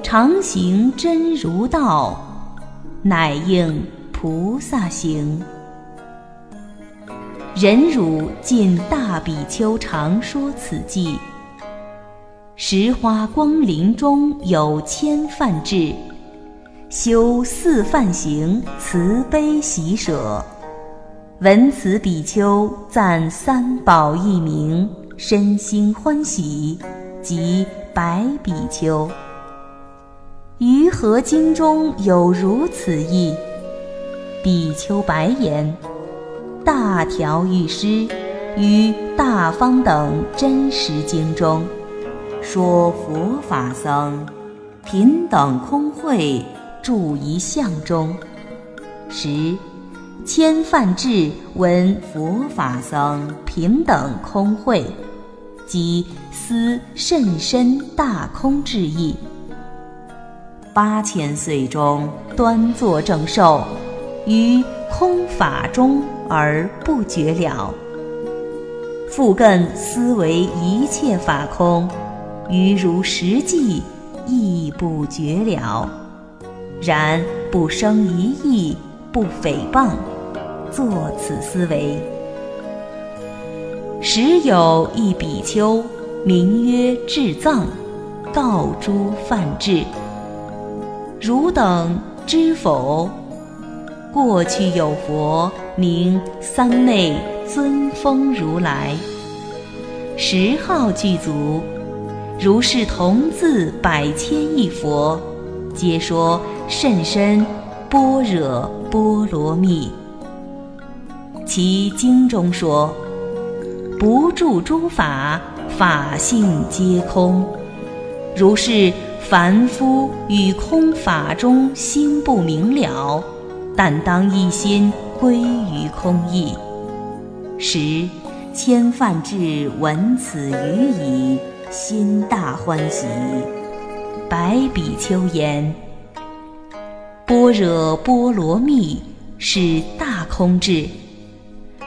常行真如道，乃应菩萨行。忍辱尽大比丘常说此偈。石花光林中有千梵志，修四梵行，慈悲喜舍。闻此比丘赞三宝一名，身心欢喜，即白比丘。于何经中有如此意？比丘白言：大条律师于大方等真实经中，说佛法僧平等空慧住一相中，十千梵志闻佛法僧平等空慧，即思甚深大空之意。八千岁中，端坐正受，于空法中而不觉了。复更思维一切法空，于如实际亦不觉了。然不生一意，不诽谤，作此思维。时有一比丘，名曰智藏，告诸梵志。汝等知否？过去有佛名三昧尊风如来，十号具足，如是同字百千亿佛，皆说甚深般若波罗蜜。其经中说：不住诸法，法性皆空。如是。凡夫与空法中心不明了，但当一心归于空义。十千梵志闻此语已，心大欢喜。白比丘言：般若波罗蜜是大空智，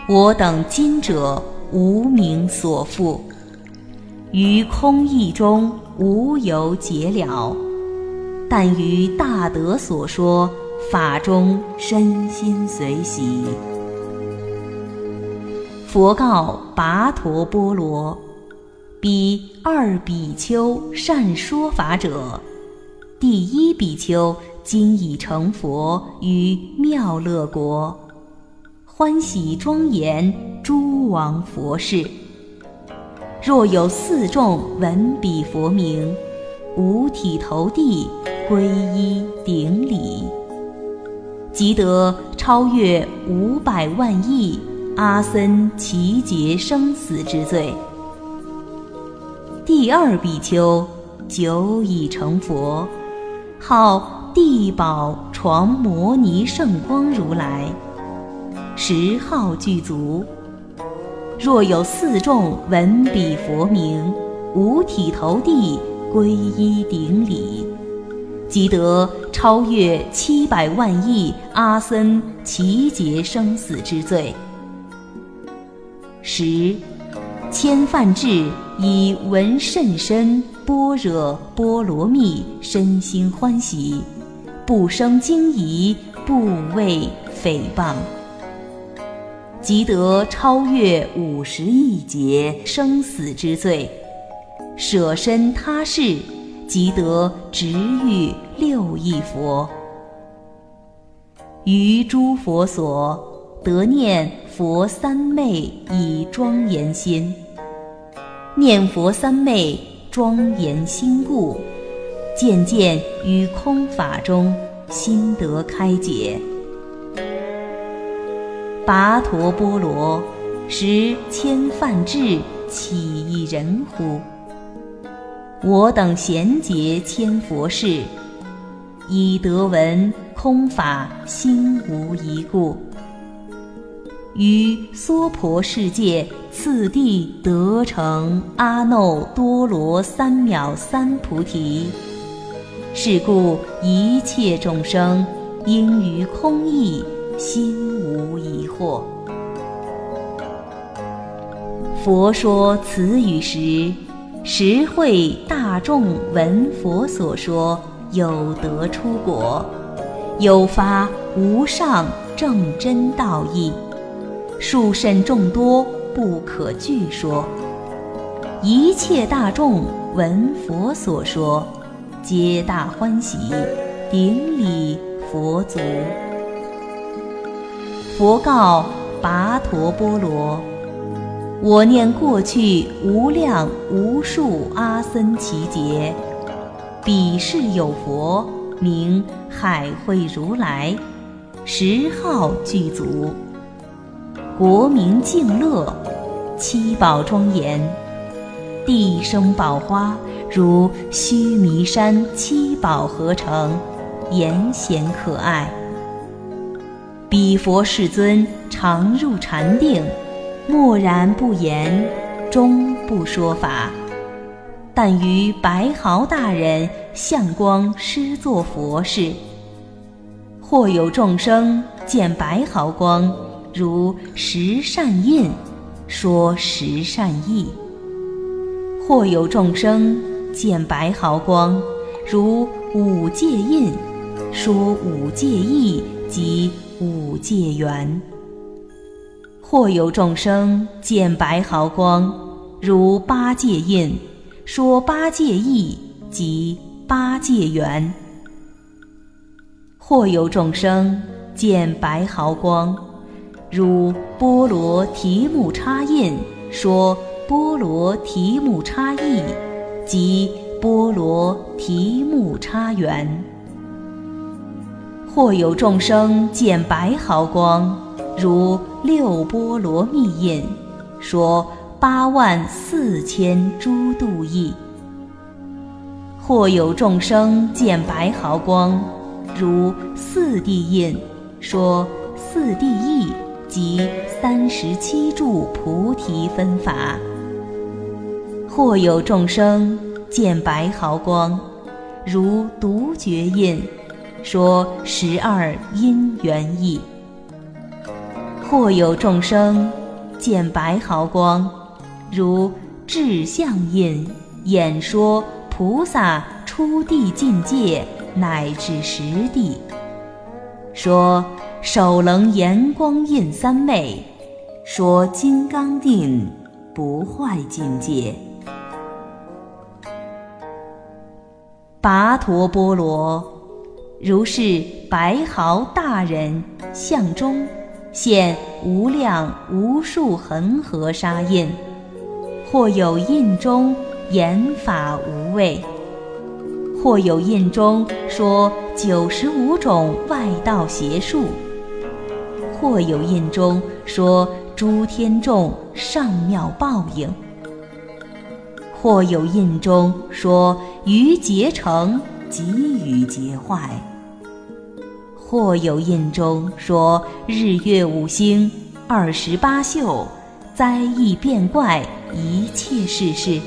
我等今者无名所缚，于空义中。无有解了，但于大德所说法中身心随喜。佛告跋陀波罗：彼二比丘善说法者，第一比丘今已成佛于妙乐国，欢喜庄严诸王佛事。若有四众闻彼佛名，五体投地，皈依顶礼，即得超越五百万亿阿僧祇劫生死之罪。第二比丘久已成佛，号地宝床摩尼圣光如来，十号具足。若有四众闻彼佛名，五体投地，皈依顶礼，即得超越七百万亿阿僧祇劫生死之罪。十千梵志以闻甚深般若波罗蜜，身心欢喜，不生惊疑，不畏诽谤。即得超越五十亿劫生死之罪，舍身他世，即得直遇六亿佛。于诸佛所得念佛三昧以庄严心，念佛三昧庄严心故，渐渐于空法中心得开解。跋陀波罗，十千梵志，岂一人乎？我等贤劫千佛事，以得闻空法心无一故。于娑婆世界，次第得成阿耨多罗三藐三菩提。是故一切众生应于空义心无疑惑。佛说此语时，实会大众闻佛所说，有得出果，有发无上正真道义，数甚众多，不可具说。一切大众闻佛所说。皆大欢喜，顶礼佛足。佛告跋陀波罗：“我念过去无量无数阿僧祇劫，彼世有佛名海会如来，十号具足，国名净乐，七宝庄严，地生宝花。”如须弥山七宝合成，严显可爱。彼佛世尊常入禅定，默然不言，终不说法。但于白毫大人相光施作佛事，或有众生见白毫光如十善印，说十善意；或有众生。见白毫光，如五界印，说五界意及五界缘。或有众生见白毫光，如八界印，说八界意及八界缘。或有众生见白毫光，如波罗提木叉印，说波罗提木叉意。即波罗提木叉缘，或有众生见白毫光，如六波罗蜜印，说八万四千诸度义；或有众生见白毫光，如四地印，说四地义及三十七住菩提分法。或有众生见白毫光，如独觉印，说十二因缘意；或有众生见白毫光，如智相印，演说菩萨出地境界乃至实地，说首楞严光印三昧，说金刚定不坏境界。跋陀波罗，如是白毫大人相中现无量无数恒河沙印，或有印中言法无畏，或有印中说九十五种外道邪术，或有印中说诸天众上妙报应。或有印中说于劫成即与劫坏；或有印中说日月五星二十八宿灾异变怪一切世事；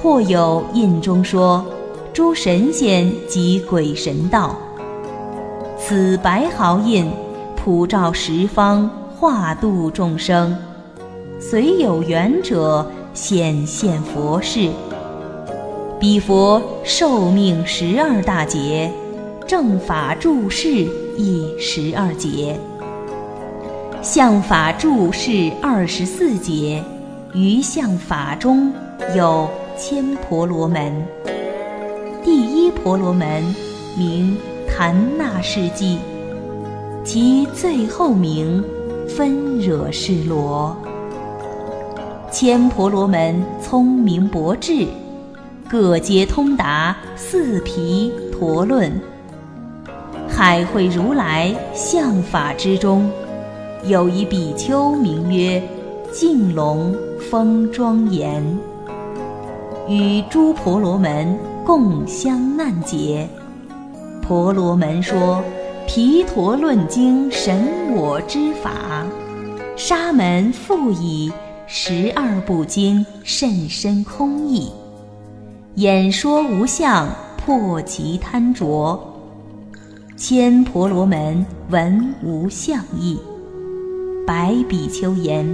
或有印中说诸神仙及鬼神道。此白毫印普照十方，化度众生，虽有缘者。显现佛事，彼佛寿命十二大劫，正法注释一十二节，相法注释二十四节。于相法中有千婆罗门，第一婆罗门名檀那世记，其最后名分惹世罗。千婆罗门聪明博智，各皆通达四毗陀论。海会如来相法之中，有一比丘名曰净龙，风庄严，与诸婆罗门共相难劫。婆罗门说：“毗陀论经神我之法。”沙门复以十二部经甚深空义，演说无相，破其贪着。千婆罗门闻无相义，白比丘言：“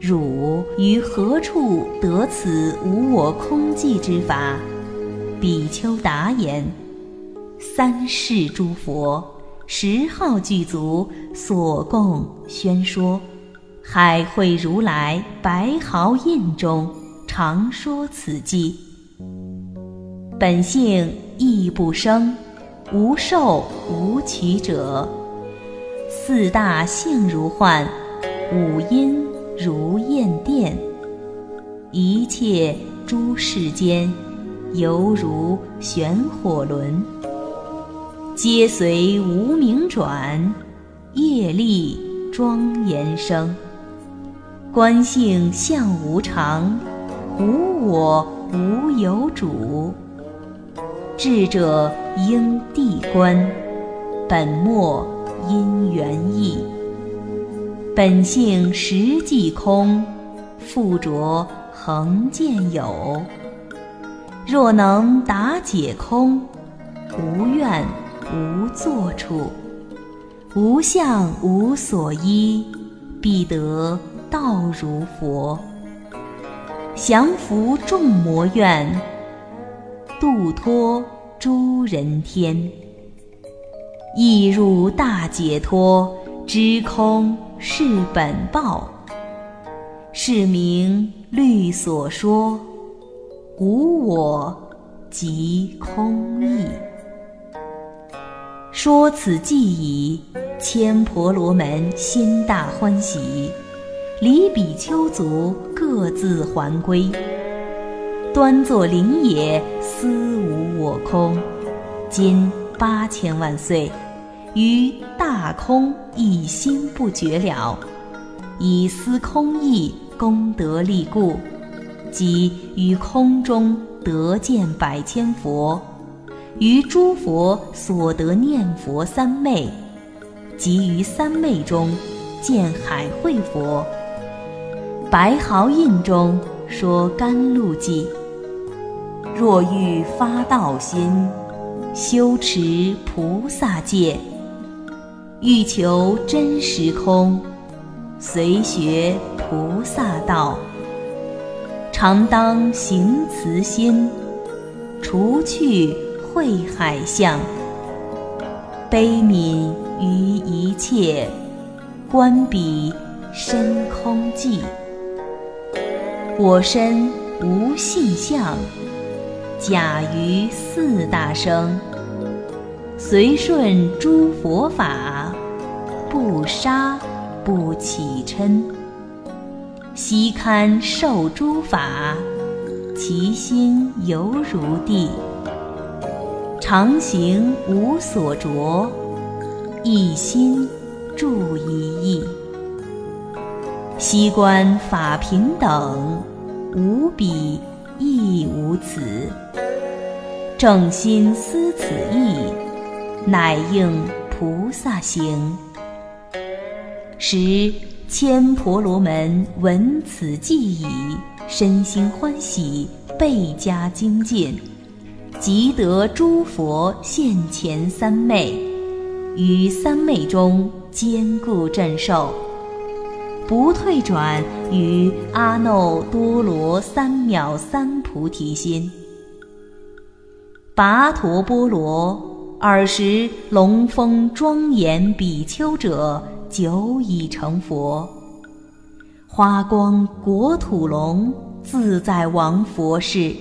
汝于何处得此无我空寂之法？”比丘答言：“三世诸佛。”十号具足所供宣说，海会如来白毫印中常说此偈。本性亦不生，无受无取者。四大性如幻，五阴如焰电。一切诸世间，犹如旋火轮。皆随无名转，业力庄严生。观性相无常，无我无有主。智者应谛观，本末因缘异。本性实际空，复着恒见有。若能达解空，无怨。无作处，无相无所依，必得道如佛。降伏众魔怨，度脱诸人天，亦入大解脱，知空是本报。是名律所说，无我即空义。说此偈已，千婆罗门心大欢喜，离比丘族各自还归，端坐林野，思无我空。今八千万岁，于大空一心不绝了，以思空意功德力故，即于空中得见百千佛。于诸佛所得念佛三昧，即于三昧中见海会佛。白毫印中说甘露偈：若欲发道心，修持菩萨戒，欲求真实空，随学菩萨道，常当行慈心，除去。慧海相，悲悯于一切，观彼深空寂。我身无性相，假于四大生，随顺诸佛法，不杀不起嗔，悉堪受诸法，其心犹如地。常行无所着，一心住一意。悉观法平等，无比亦无此。正心思此意，乃应菩萨行。时千婆罗门闻此偈已，身心欢喜，倍加精进。即得诸佛现前三昧，于三昧中坚固镇受，不退转于阿耨多罗三藐三菩提心。跋陀波罗尔时龙峰庄严比丘者久已成佛，花光国土龙自在王佛世。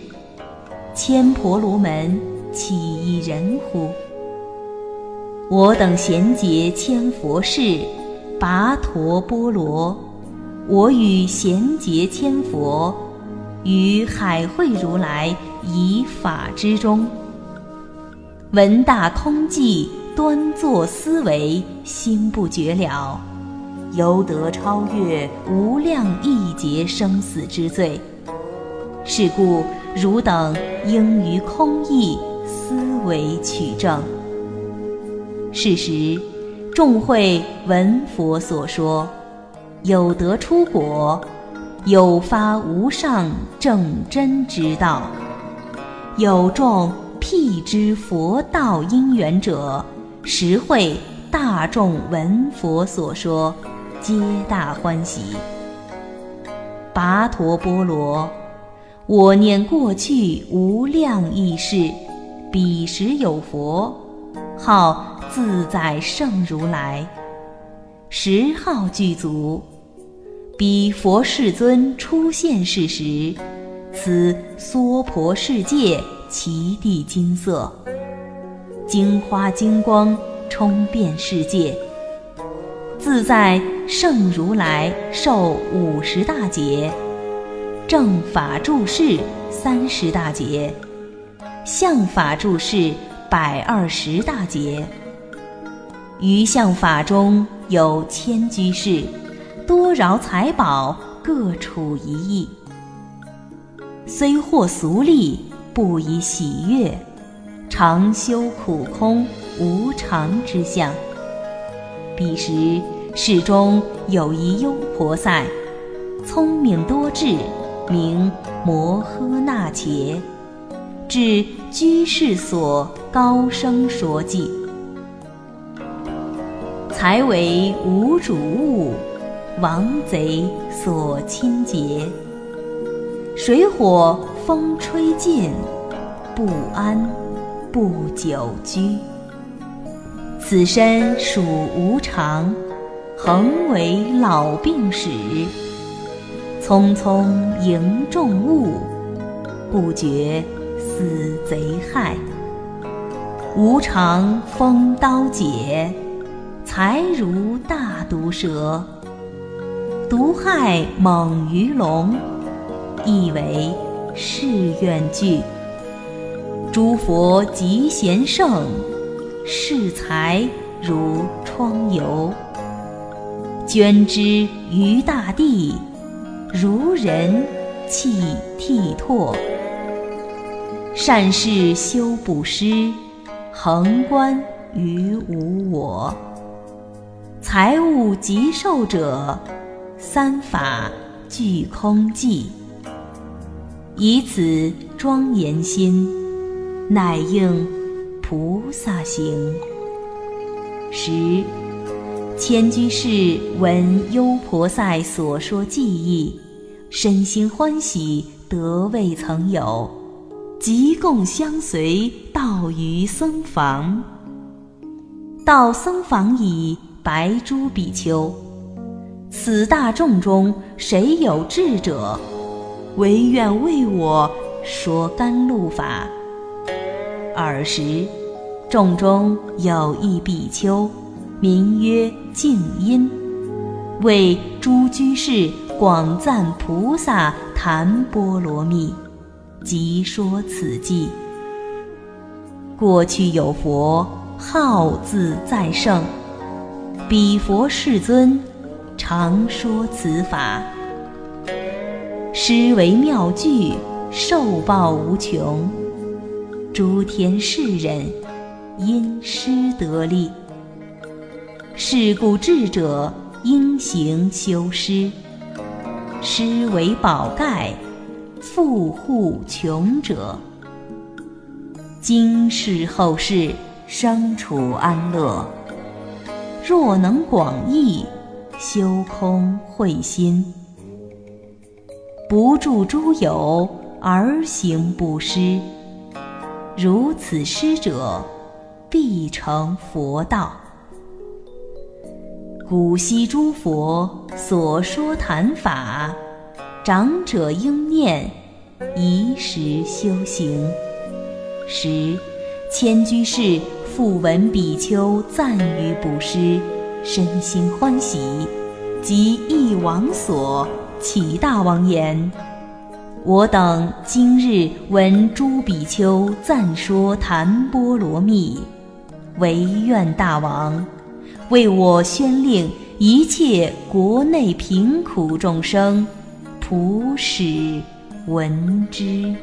千婆罗门，岂一人乎？我等贤劫千佛世，跋陀波罗，我与贤劫千佛，于海会如来以法之中，闻大空寂，端坐思维，心不觉了，犹得超越无量亿劫生死之罪。是故。汝等应于空意思维取证。是时，众会闻佛所说，有得出果，有发无上正真之道，有众辟之佛道因缘者，实会大众闻佛所说，皆大欢喜。跋陀波罗，我念过去无量亿世，彼时有佛，号自在圣如来，十号具足。彼佛世尊出现世时，此娑婆世界其地金色，金花金光充遍世界。自在圣如来受五十大劫，正法住世三十大劫，相法住世百二十大劫。于相法中有千居士，多饶财宝，各处一亿。虽获俗利，不以喜悦，常修苦空无常之相。彼时，世中有一优婆塞，聪明多智，名摩诃那伽，至居士所高声说偈：财为无主物，王贼所侵劫。水火风吹尽，不安不久居。此身属无常，恒为老病始。匆匆迎众物，不觉死贼害。无常风刀解，财如大毒蛇。毒害猛于龙，亦为誓愿惧。诸佛极贤圣。视财如窗游，捐之于大地，如人弃涕唾。善事修布施，恒观于无我。财物极寿者，三法俱空寂。以此庄严心，乃应。菩萨行。十，千居士闻优婆塞所说记忆，身心欢喜，得未曾有，即共相随到于僧房。到僧房已，白诸比丘：此大众中谁有智者？唯愿为我说甘露法。尔时。众中有一比丘，名曰静音，为诸居士广赞菩萨檀波罗蜜，即说此偈：过去有佛号自在圣，彼佛世尊常说此法，施为妙句，受报无穷，诸天世人。因师得利，是故智者应行修施，施为宝盖，富护穷者。今世后世生处安乐，若能广益，修空慧心，不住诸有而行布施，如此施者。必成佛道。古昔诸佛所说谈法，长者应念，宜时修行。十千居士复闻比丘赞于布施，身心欢喜，即忆王所，启大王言：我等今日闻诸比丘赞说檀波罗蜜。唯愿大王为我宣令，一切国内贫苦众生普使闻之。